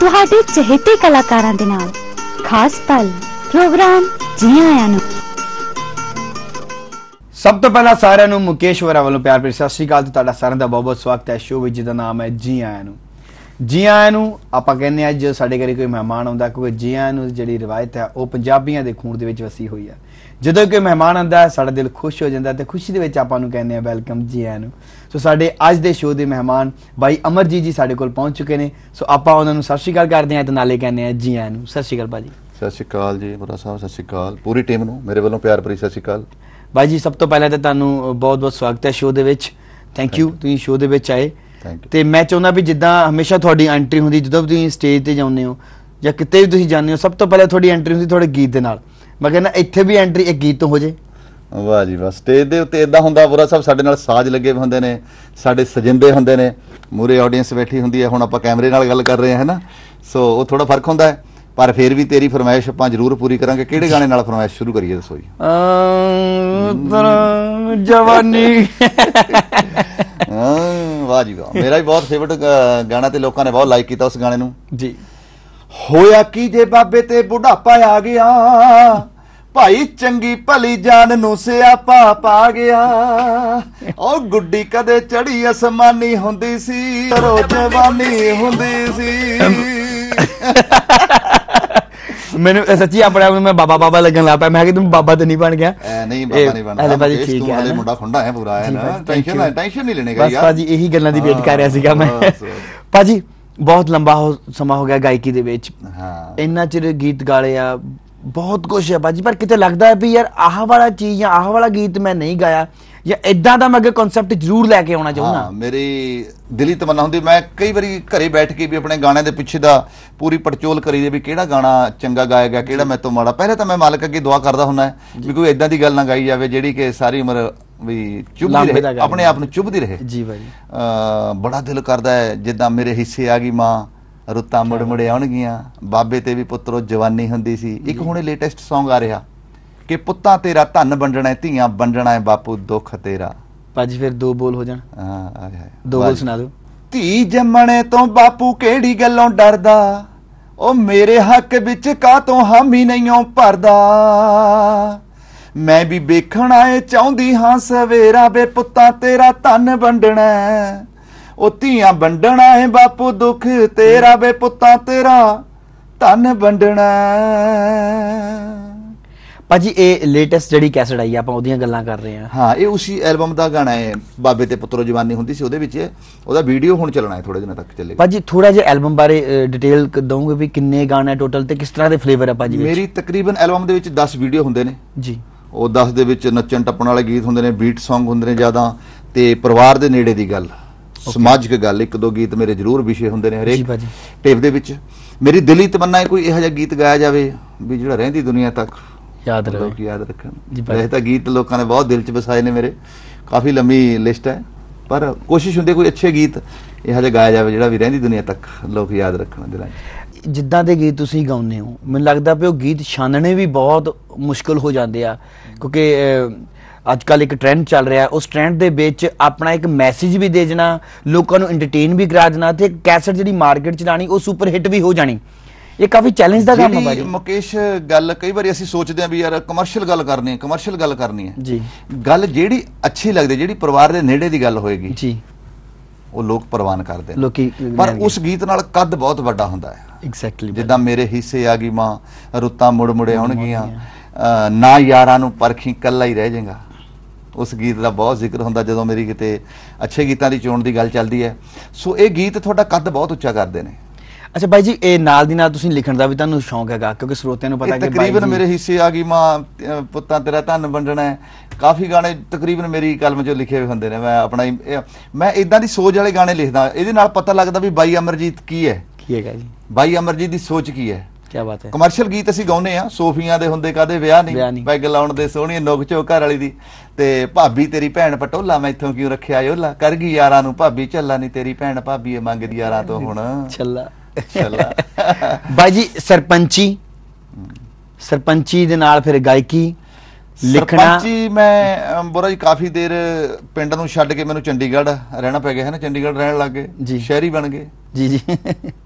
ਤੁਹਾਡੇ ਚਹੇਤੇ ਕਲਾਕਾਰਾਂ ਦੇ ਨਾਲ ਖਾਸ ਪਲ ਪ੍ਰੋਗਰਾਮ ਜੀ ਆਇਆਂ ਨੂੰ। ਸਭ ਤੋਂ ਪਹਿਲਾਂ ਸਾਰਿਆਂ ਨੂੰ ਮੁਕੇਸ਼ ਵਰਾ ਵੱਲੋਂ ਪਿਆਰ ਭਰੀ ਸਤਿ ਸ਼੍ਰੀ ਅਕਾਲ ਤੇ ਤੁਹਾਡਾ ਸਾਰਿਆਂ ਦਾ ਬਹੁਤ ਬਹੁਤ ਸਵਾਗਤ ਹੈ। ਸ਼ੋਅ ਵਿੱਚ ਜਿਹਦਾ ਨਾਮ ਹੈ ਜੀ ਆਇਆਂ ਨੂੰ। ਜੀ ਆਇਆਂ ਨੂੰ ਆਪਾਂ ਕਹਿੰਦੇ ਆ ਜੇ ਸਾਡੇ ਘਰੇ ਕੋਈ ਮਹਿਮਾਨ ਆਉਂਦਾ ਕਿਉਂਕਿ ਜੀ ਆਇਆਂ ਨੂੰ ਜਿਹੜੀ ਰਿਵਾਇਤ ਹੈ, ਉਹ ਪੰਜਾਬੀਆਂ ਦੇ ਖੂਨ ਦੇ ਵਿੱਚ ਵਸੀ ਹੋਈ ਹੈ। ਜਦੋਂ ਕੋਈ ਮਹਿਮਾਨ ਆਉਂਦਾ ਹੈ, ਸਾਡਾ ਦਿਲ ਖੁਸ਼ ਹੋ ਜਾਂਦਾ ਤੇ ਖੁਸ਼ੀ ਦੇ ਵਿੱਚ ਆਪਾਂ ਨੂੰ ਕਹਿੰਦੇ ਆ ਵੈਲਕਮ ਜੀ ਆਇਆਂ ਨੂੰ। ਸੋ ਸਾਡੇ ਅੱਜ ਦੇ ਸ਼ੋਅ ਦੇ ਮਹਿਮਾਨ ਬਾਈ ਅਮਰਜੀਤ ਜੀ ਸਾਡੇ ਕੋਲ ਪਹੁੰਚ ਚੁੱਕੇ ਨੇ। ਸੋ ਆਪਾਂ ਉਹਨਾਂ ਨੂੰ ਸਤਿ ਸ਼੍ਰੀ ਅਕਾਲ ਕਰਦੇ ਹਾਂ ਤੇ ਨਾਲੇ ਕਹਿੰਦੇ ਆ ਜੀ ਆਇਆਂ ਨੂੰ। ਸਤਿ ਸ਼੍ਰੀ ਅਕਾਲ ਬਾਜੀ ਸਤਿ ਸ਼੍ਰੀ ਅਕਾਲ ਜੀ ਬੁਰਾ ਸਾਹਿਬ ਸਤਿ ਸ਼੍ਰੀ ਅਕਾਲ। ਪੂਰੀ ਟੀਮ ਨੂੰ ਮੇਰੇ ਵੱਲੋਂ ਪਿਆਰ ਭਰੀ ਸਤਿ ਸ਼੍ਰੀ ਅਕਾਲ। ਬਾਈ ਜੀ ਸਭ ਤੋਂ ਪਹਿਲਾਂ ਤਾਂ ਤੁਹਾਨੂੰ ਬਹੁਤ-ਬਹੁਤ ਸਵਾਗਤ ਹੈ ਸ਼ੋਅ ਦੇ ਵਿੱਚ। ਥੈਂਕ ਯੂ ਤੁਸੀਂ ਸ਼ੋਅ ਦੇ ਵਿੱਚ ਆਏ। ਤੇ ਮੈਂ ਚਾਹੁੰਦਾ ਵੀ ਜਿੱਦਾਂ ਹਮੇਸ਼ਾ ਤੁਹਾਡੀ ਐਂਟਰੀ ਹੁੰਦੀ ਜਦੋਂ ਵੀ ਤੁਸੀਂ ਸਟੇਜ ਤੇ ਜਾਂਦੇ ਹੋ ਜਾਂ ਕਿਤੇ ਵੀ ਤੁਸੀਂ ਜਾਂਦੇ ਹੋ ਸਭ ਤੋਂ ਪਹਿਲਾਂ ਤੁਹਾਡੀ ਐਂਟਰੀ ਹੁੰਦੀ ਤੁਹਾਡੇ ਗੀਤ ਦੇ ਨਾਲ। ਮੈਂ ਕਹਿੰਦਾ ਇੱਥੇ ਵੀ ਐਂਟਰੀ ਇੱਕ ਗੀਤ ਤੋਂ ਹੋ ਜੇ। ਵਾਹ ਜੀ ਵਾਹ। ਸਟੇਜ ਦੇ ਉੱਤੇ ਇਦਾਂ ਹੁੰਦਾ ਬੁਰਾ ਸਾਹਿਬ ਸਾਡੇ ਨਾਲ ਸਾਜ਼ ਲੱਗੇ ਹੁੰਦੇ ਨੇ ਸਾਡੇ ਸਜਿੰਦੇ ਹੁੰਦੇ ਨੇ। ਮੂਰੇ ਆਡੀਅנס ਬੈਠੀ ਹੁੰਦੀ ਹੈ ਹੁਣ ਆਪਾਂ ਕੈਮਰੇ ਨਾਲ ਗੱਲ ਕਰ ਰਹੇ ਹਾਂ ਨਾ? ਸੋ ਉਹ ਥੋੜਾ ਫ਼ਰਕ ਹੁੰਦਾ ਹੈ ਪਰ ਫਿਰ ਵੀ ਤੇਰੀ ਫਰਮਾਇਸ਼ ਆਪਾਂ ਜ਼ਰੂਰ ਪੂਰੀ ਕਰਾਂਗੇ। ਕਿਹੜੇ ਗਾਣੇ ਨਾਲ ਫਰਮਾਇਸ਼ ਸ਼ੁਰੂ ਕਰੀਏ ਦੱਸੋ ਜੀ? ਤਰਾ ਜਵਾਨੀ। ਵਾਹ ਜੀ ਵਾਹ। ਮੇਰਾ ਵੀ ਬਹੁਤ ਫੇਵਰਟ ਗਾਣਾ ਤੇ ਲੋਕਾਂ ਨੇ ਬਹੁਤ ਲਾਈਕ ਕੀਤਾ ਉਸ ਗਾਣੇ ਨੂੰ। ਜੀ। ਹੋਇਆ ਕੀ ਜੇ ਬਾਬੇ ਤੇ ਬੁਢਾਪਾ ਆ ਗਿਆ? ਭਾਈ ਚੰਗੀ ਭਲੀ ਜਾਨ ਨੂੰ ਸਿਆਪਾ ਪਾ ਗਿਆ। ਉਹ ਗੁੱਡੀ ਕਦੇ ਚੜੀ ਅਸਮਾਨੀ ਹੁੰਦੀ ਸੀ ਰੋ ਜਵਾਨੀ ਹੁੰਦੀ ਸੀ। ਮੈਨੂੰ ਸੱਚੀ ਆਪਣੇ ਆਪ ਨੂੰ ਮੈਂ ਬਾਬਾ ਬਾਬਾ ਲੱਗਣ ਲੱਗ ਪਿਆ। ਮੈਂ ਕਿ ਤੂੰ ਬਾਬਾ ਤੇ ਨਹੀਂ ਬਣ ਗਿਆ। ਨਹੀਂ ਬਾਬਾ ਨਹੀਂ ਬਣਦਾ। ਹਲੇ ਭਾਜੀ ਠੀਕ ਹੈ ਹਲੇ? ਮੁੰਡਾ ਖੁੰਡਾ ਹੈ ਪੂਰਾ ਹੈ ਨਾ? ਟੈਨਸ਼ਨ ਨਹੀਂ ਲੈਣੇ ਗਾ ਬਸ ਭਾਜੀ ਇਹੀ ਗੱਲਾਂ ਦੀ ਵੇਟ ਕਰ ਰਿਹਾ ਸੀਗਾ ਮੈਂ। ਭਾਜੀ ਬਹੁਤ ਲੰਬਾ ਸਮਾਂ ਹੋ ਗਿਆ ਗਾਇਕੀ ਦੇ ਵਿੱਚ। ਹਾਂ। ਇੰਨਾ ਚਿਰ ਗੀਤ ਗਾਲੇ ਆ ਬਹੁਤ ਕੁਝ ਹੈ ਭਾਜੀ ਪਰ ਕਿਤੇ ਲੱਗਦਾ ਹੈ ਵੀ ਯਾਰ ਆਹ ਵਾਲਾ ਚੀਜ਼ ਜਾਂ ਆਹ ਵਾਲਾ ਗੀਤ ਮੈਂ ਨਹੀਂ ਗਾਇਆ ਜਾਂ ਇਦਾਂ ਦਾ ਮੈਂ ਅੱਗੇ ਕਨਸੈਪਟ ਜ਼ਰੂਰ ਲੈ ਕੇ ਆਉਣਾ ਚਾਹੁੰਦਾ। ਹਾਂ ਮੇਰੀ ਦਿਲੀ ਤਮੰਨਾ ਹੁੰਦੀ ਮੈਂ ਕਈ ਵਾਰੀ ਘਰੇ ਬੈਠ ਕੇ ਵੀ ਆਪਣੇ ਗਾਣਿਆਂ ਦੇ ਪਿੱਛੇ ਦਾ ਪੂਰੀ ਪੜਚੋਲ ਕਰੀ ਦੇ ਵੀ ਕਿਹੜਾ ਗਾਣਾ ਚੰਗਾ ਗਾਇਆ ਗਿਆ ਕਿਹੜਾ ਮੇਰੇ ਤੋਂ ਮਾੜਾ। ਪਹਿਲੇ ਤਾਂ ਮੈਂ ਮਾਲਕ ਅੱਗੇ ਦੁਆ ਕਰਦਾ ਹੁੰਦਾ ਵੀ ਕੋਈ ਇਦਾਂ ਦੀ ਗੱਲ ਨਾ ਗਾਈ ਜਾਵੇ ਜਿਹੜੀ ਕਿ ਸਾਰੀ ਉਮਰ ਵੀ ਚੁੱਭਦੀ ਰਹੇ। ਆਪਣੇ ਆਪ ਨੂੰ ਚੁੱਭਦੀ ਰਹੇ। ਜੀ ਅ ਬੜਾ ਦਿਲ ਕਰਦਾ ਹੈ ਜਿੱਦਾਂ ਮੇਰੇ ਹਿੱਸੇ ਆ ਗਈ ਮਾਂ ਰੁੱਤਾਂ ਮੁੜ ਮੁੜ ਆਉਣਗੀਆਂ। ਬਾਬੇ ਤੇ ਵੀ ਪੁੱਤਰੋ ਜਵਾਨੀ ਹੁੰਦੀ ਸੀ। ਇੱਕ ਹੁਣੇ ਲੇਟੈਸਟ Song ਆ ਰਿਹਾ। ਕਿ ਪੁੱਤਾਂ ਤੇਰਾ ਧਨ ਵੰਡਣਾ ਹੈ, ਧੀਆਂ ਵੰਡਣਾ ਹੈ ਬਾਪੂ ਦੁੱਖ ਤੇਰਾ। ਭਾਜੀ ਫਿਰ ਦੋ ਬੋਲ ਹੋ ਜਾਣ। ਹਾਂ ਆਏ ਹਾਏ। ਦੋ ਬੋਲ। ਸੁਣਾ ਦਿਓ। ਧੀ ਜੰਮਣੇ ਤੋਂ ਬਾਪੂ ਕਿਹੜੀ ਗੱਲੋਂ ਡਰਦਾ? ਉਹ ਮੇਰੇ ਹੱਕ ਵਿੱਚ ਕਾਤੋਂ ਹਾਮੀ ਨਹੀਂਓ ਭਰਦਾ? ਮੈਂ ਵੀ ਵੇਖਣਾ ਏ ਚਾਹੁੰਦੀ ਹਾਂ ਸਵੇਰਾ ਵੇ ਪੁੱਤਾਂ ਤੇਰਾ ਧਨ ਵੰਡਣਾ ਹੈ। ਉਹ ਧੀਆਂ ਵੰਡਣਾ ਏ ਬਾਪੂ ਦੁੱਖ ਤੇਰਾ ਵੇ ਪੁੱਤਾਂ ਤੇਰਾ ਧਨ ਵੰਡਣਾ। ਹੈ। ਭਾਜੀ ਇਹ ਲੇਟੈਸਟ ਜਿਹੜੀ ਕੈਸਟ ਆਈ ਆਪਾਂ ਉਹਦੀਆਂ ਗੱਲਾਂ ਕਰ ਰਹੇ ਹਾਂ। ਹਾਂ ਇਹ ਉਸੇ ਐਲਬਮ ਦਾ ਗਾਣਾ ਹੈ ਬਾਬੇ ਤੇ ਪੁੱਤਰੋ ਜਵਾਨੀ ਹੁੰਦੀ ਸੀ ਉਹਦੇ ਵਿੱਚ ਉਹਦਾ ਵੀਡੀਓ ਹੁਣ ਚੱਲਣਾ ਹੈ ਥੋੜੇ ਦਿਨਾਂ ਤੱਕ ਚੱਲੇਗਾ। ਭਾਜੀ ਥੋੜਾ ਜਿਹਾ ਐਲਬਮ ਬਾਰੇ ਡਿਟੇਲ ਦਊਂਗੇ ਵੀ ਕਿੰਨੇ ਗਾਣੇ ਟੋਟਲ ਤੇ ਕਿਸ ਤਰ੍ਹਾਂ ਦੇ ਫਲੇਵਰ ਆ ਭਾਜੀ ਮੇਰੀ ਤਕਰੀਬਨ ਐਲਬਮ ਦੇ ਵਿੱਚ 10 ਵੀਡੀਓ ਹੁੰਦੇ ਨੇ। ਜੀ। ਉਹ 10 ਦੇ ਵਿੱਚ ਨੱਚਣ ਟੱਪਣ ਵਾਲੇ ਗੀਤ ਹੁੰਦੇ ਨੇ ਬੀਟ Song ਹੁੰਦੇ ਨੇ ਜ਼ਿਆਦਾ ਤੇ ਪਰਿਵਾਰ ਦੇ ਨੇੜੇ ਦੀ ਗੱਲ। ਸਮਾਜਿਕ ਗੱਲ ਇੱਕ ਦੋ ਗੀਤ ਮੇਰੇ ਜ਼ਰੂਰ ਵਿਸ਼ੇ ਹੁੰਦੇ ਨੇ ਜੀ ਹਰੇਕ ਭਾਜੀ। ਟੇਪ ਦੇ ਵਿੱਚ। ਮੇਰੀ ਦਿਲੀ ਤਮੰਨਾ ਹੈ ਕੋਈ ਇਹੋ ਜਿਹਾ ਗੀਤ ਗਾਇਆ ਜਾਵੇ ਵੀ ਜਿਹੜਾ ਰਹਿੰਦੀ ਦੁਨੀਆ ਤੱਕ। ਯਾਦ ਰਹੇ। ਲੋਕ ਯਾਦ ਰੱਖਣ। ਜੀ। ਵੈਸੇ ਤਾਂ ਗੀਤ ਲੋਕਾਂ ਨੇ ਬਹੁਤ ਦਿਲ 'ਚ ਵਸਾਏ ਨੇ ਮੇਰੇ। ਕਾਫੀ ਲੰਮੀ ਲਿਸਟ ਹੈ। ਪਰ ਕੋਸ਼ਿਸ਼ ਹੁੰਦੀ ਹੈ ਕੋਈ ਅੱਛੇ ਗੀਤ ਇਹੋ ਜਿਹਾ ਗਾਇਆ ਜਾਵੇ ਜਿਹੜਾ ਵੀ ਰਹਿੰਦੀ ਦੁਨੀਆ ਤੱਕ ਲੋਕ ਯਾਦ ਰੱਖਣ ਦਿਲਾਂ 'ਚ ਜਿੱਦਾਂ ਦੇ ਗੀਤ ਤੁਸੀਂ ਗਾਉਂਦੇ ਹੋ ਮੈਨੂੰ ਲੱਗਦਾ ਪਿਆ ਉਹ ਗੀਤ ਛਾਨਣੇ ਵੀ ਬਹੁਤ ਮੁਸ਼ਕਲ ਹੋ ਜਾਂਦੇ ਆ। ਕਿਉਂਕਿ ਅੱਜ ਕੱਲ ਇੱਕ ਟ੍ਰੈਂਡ ਚੱਲ ਰਿਹਾ ਉਸ ਟ੍ਰੈਂਡ ਦੇ ਵਿੱਚ ਆਪਣਾ ਇੱਕ ਮੈਸੇਜ ਵੀ ਦੇ ਦੇਣਾ ਲੋਕਾਂ ਨੂੰ ਐਂਟਰਟੇਨ ਵੀ ਕਰਾ ਦੇਣਾ ਤੇ ਕੈਸਟ ਜਿਹੜੀ ਮਾਰਕੀਟ ਚ ਜਾਣੀ ਉਹ ਸੁਪਰ ਹਿੱਟ ਵੀ ਹੋ ਜਾਣੀ। ਇਹ ਕਾਫੀ ਚੈਲੰਜ ਦਾ ਕੰਮ ਹੈ ਭਾਜੀ ਮੁਕੇਸ਼ ਗੱਲ ਕਈ ਵਾਰੀ ਅਸੀਂ ਸੋਚਦੇ ਹਾਂ ਵੀ ਯਾਰ ਕਮਰਸ਼ੀਅਲ ਗੱਲ ਕਰਨੀ ਹੈ ਕਮਰਸ਼ੀਅਲ ਗੱਲ ਕਰਨੀ ਹੈ। ਜੀ। ਗੱਲ ਜਿਹੜੀ ਅੱਛੀ ਲੱਗਦੀ ਜਿਹੜੀ ਪਰਿਵਾਰ ਦੇ ਨੇੜੇ ਦੀ ਗੱਲ ਹੋਏਗੀ ਜੀ। ਉਹ ਲੋਕ ਪ੍ਰਵਾਨ ਕਰਦੇ ਨੇ। ਲੋਕੀ ਪਰ ਉਸ ਗੀਤ ਨਾਲ ਕੱਦ ਬਹੁਤ ਵੱਡਾ ਹੁੰਦਾ ਹੈ। ਐਗਜ਼ੈਕਟਲੀ ਜਿੱਦਾਂ ਮੇਰੇ ਹਿੱਸੇ ਆ ਗਈ ਮਾਂ ਰੁੱਤਾਂ ਮੁੜ ਮੁੜੇ ਆਉਣਗੀਆਂ। ਨਾ ਯਾਰਾਂ ਨੂੰ ਪਰਖੀ ਕੱਲਾ ਹੀ ਰਹਿ ਜਾਏਗਾ। ਉਸ ਗੀਤ ਦਾ ਬਹੁਤ ਜ਼ਿਕਰ ਹੁੰਦਾ ਜਦੋਂ ਮੇਰੀ ਕਿਤੇ ਅੱਛੇ ਗੀਤਾਂ ਦੀ ਚੋਣ ਦੀ ਗੱਲ ਚੱਲਦੀ ਹੈ। ਸੋ ਇਹ ਗੀਤ ਤੁਹਾਡਾ ਕੱਦ ਬਹੁਤ ਉੱਚਾ ਕਰਦੇ ਨੇ। ਅੱਛਾ ਬਾਈ ਜੀ ਇਹ ਨਾਲ ਦੀ ਨਾਲ ਤੁਸੀਂ ਲਿਖਣ ਦਾ ਵੀ ਤੁਹਾਨੂੰ ਸ਼ੌਂਕ ਹੈਗਾ ਕਿਉਂਕਿ ਸਰੋਤਿਆਂ ਨੂੰ ਪਤਾ ਇਹ ਕਿ ਤਕਰੀਬਨ ਮੇਰੇ ਹਿੱਸੇ ਆ ਗਈ ਮਾਂ ਪੁੱਤਾਂ ਤੇਰਾ ਧਨ ਵੰਡਣਾ ਹੈ। ਕਾਫੀ ਗਾਣੇ ਤਕਰੀਬਨ ਮੇਰੀ ਕਲਮ 'ਚੋਂ ਲਿਖੇ ਹੋਏ ਹੁੰਦੇ ਨੇ ਮੈਂ ਆਪਣਾ ਹੀ- ਮੈਂ ਇਦਾਂ ਦੀ ਸੋਚ ਵਾਲੇ ਗਾਣੇ ਲਿਖਦਾ। ਇਹਦੇ ਨਾਲ ਪਤਾ ਲੱਗਦਾ ਵੀ ਬਾਈ ਅਮਰਜੀਤ ਕੀ ਹੈ। ਕੀ ਹੈਗਾ ਜੀ? ਬਾਈ ਅਮਰਜੀਤ ਦੀ ਸੋਚ ਕੀ ਹੈ? ਕੀ ਬਾਤ ਹੈ। ਕਮਰਸ਼ੀਅਲ ਗੀਤ ਅਸੀਂ ਗਾਉਨੇ ਆ ਸੋਫੀਆਂ ਦੇ ਹੁੰਦੇ ਕਾਦੇ ਵਿਆਹ ਨਹੀਂ। ਪੈਗ ਲਾਉਣ ਦੇ ਸੋਹਣੀ ਨੋਕ ਝੋਕ ਘਰ ਵਾਲੀ ਦੀ। ਤੇ ਭਾਬੀ ਤੇਰੀ ਭੈਣ ਪਟੋਲਾ ਮੈਥੋਂ ਕਿਉਂ ਰੱਖਿਆ ਓਲਾ ਕਰ ਗਈ ਯਾਰਾਂ ਨੂੰ ਭਾਬੀ ਝੱਲਾ ਨਹੀਂ ਤੇਰੀ ਭੈਣ ਭਾਬੀ ਇਹ ਮੰਗਦੀ ਯਾਰਾਂ ਤੋਂ ਹੁਣ। ਛੱਲਾ ਛੱਲਾ। ਬਾਈ ਜੀ ਸਰਪੰਚੀ। ਸਰਪੰਚੀ ਦੇ ਨਾਲ ਫਿਰ ਗਾਇਕੀ। ਲਿਖਣਾ ਸਰਪੰਚੀ ਮੈਂ ਬੁਰਾ ਜੀ ਕਾਫੀ ਦੇਰ ਪਿੰਡ ਨੂੰ ਛੱਡ ਕੇ ਮੈਨੂੰ ਚੰਡੀਗੜ੍ਹ ਰਹਿਣਾ ਪੈ ਗਿਆ ਹੈ ਨਾ ਚੰਡੀਗੜ੍ਹ ਰਹਿਣ ਲੱਗ ਗਏ। ਸ਼ਹਿਰੀ ਬਣ ਗਏ। ਜੀ ਜੀ।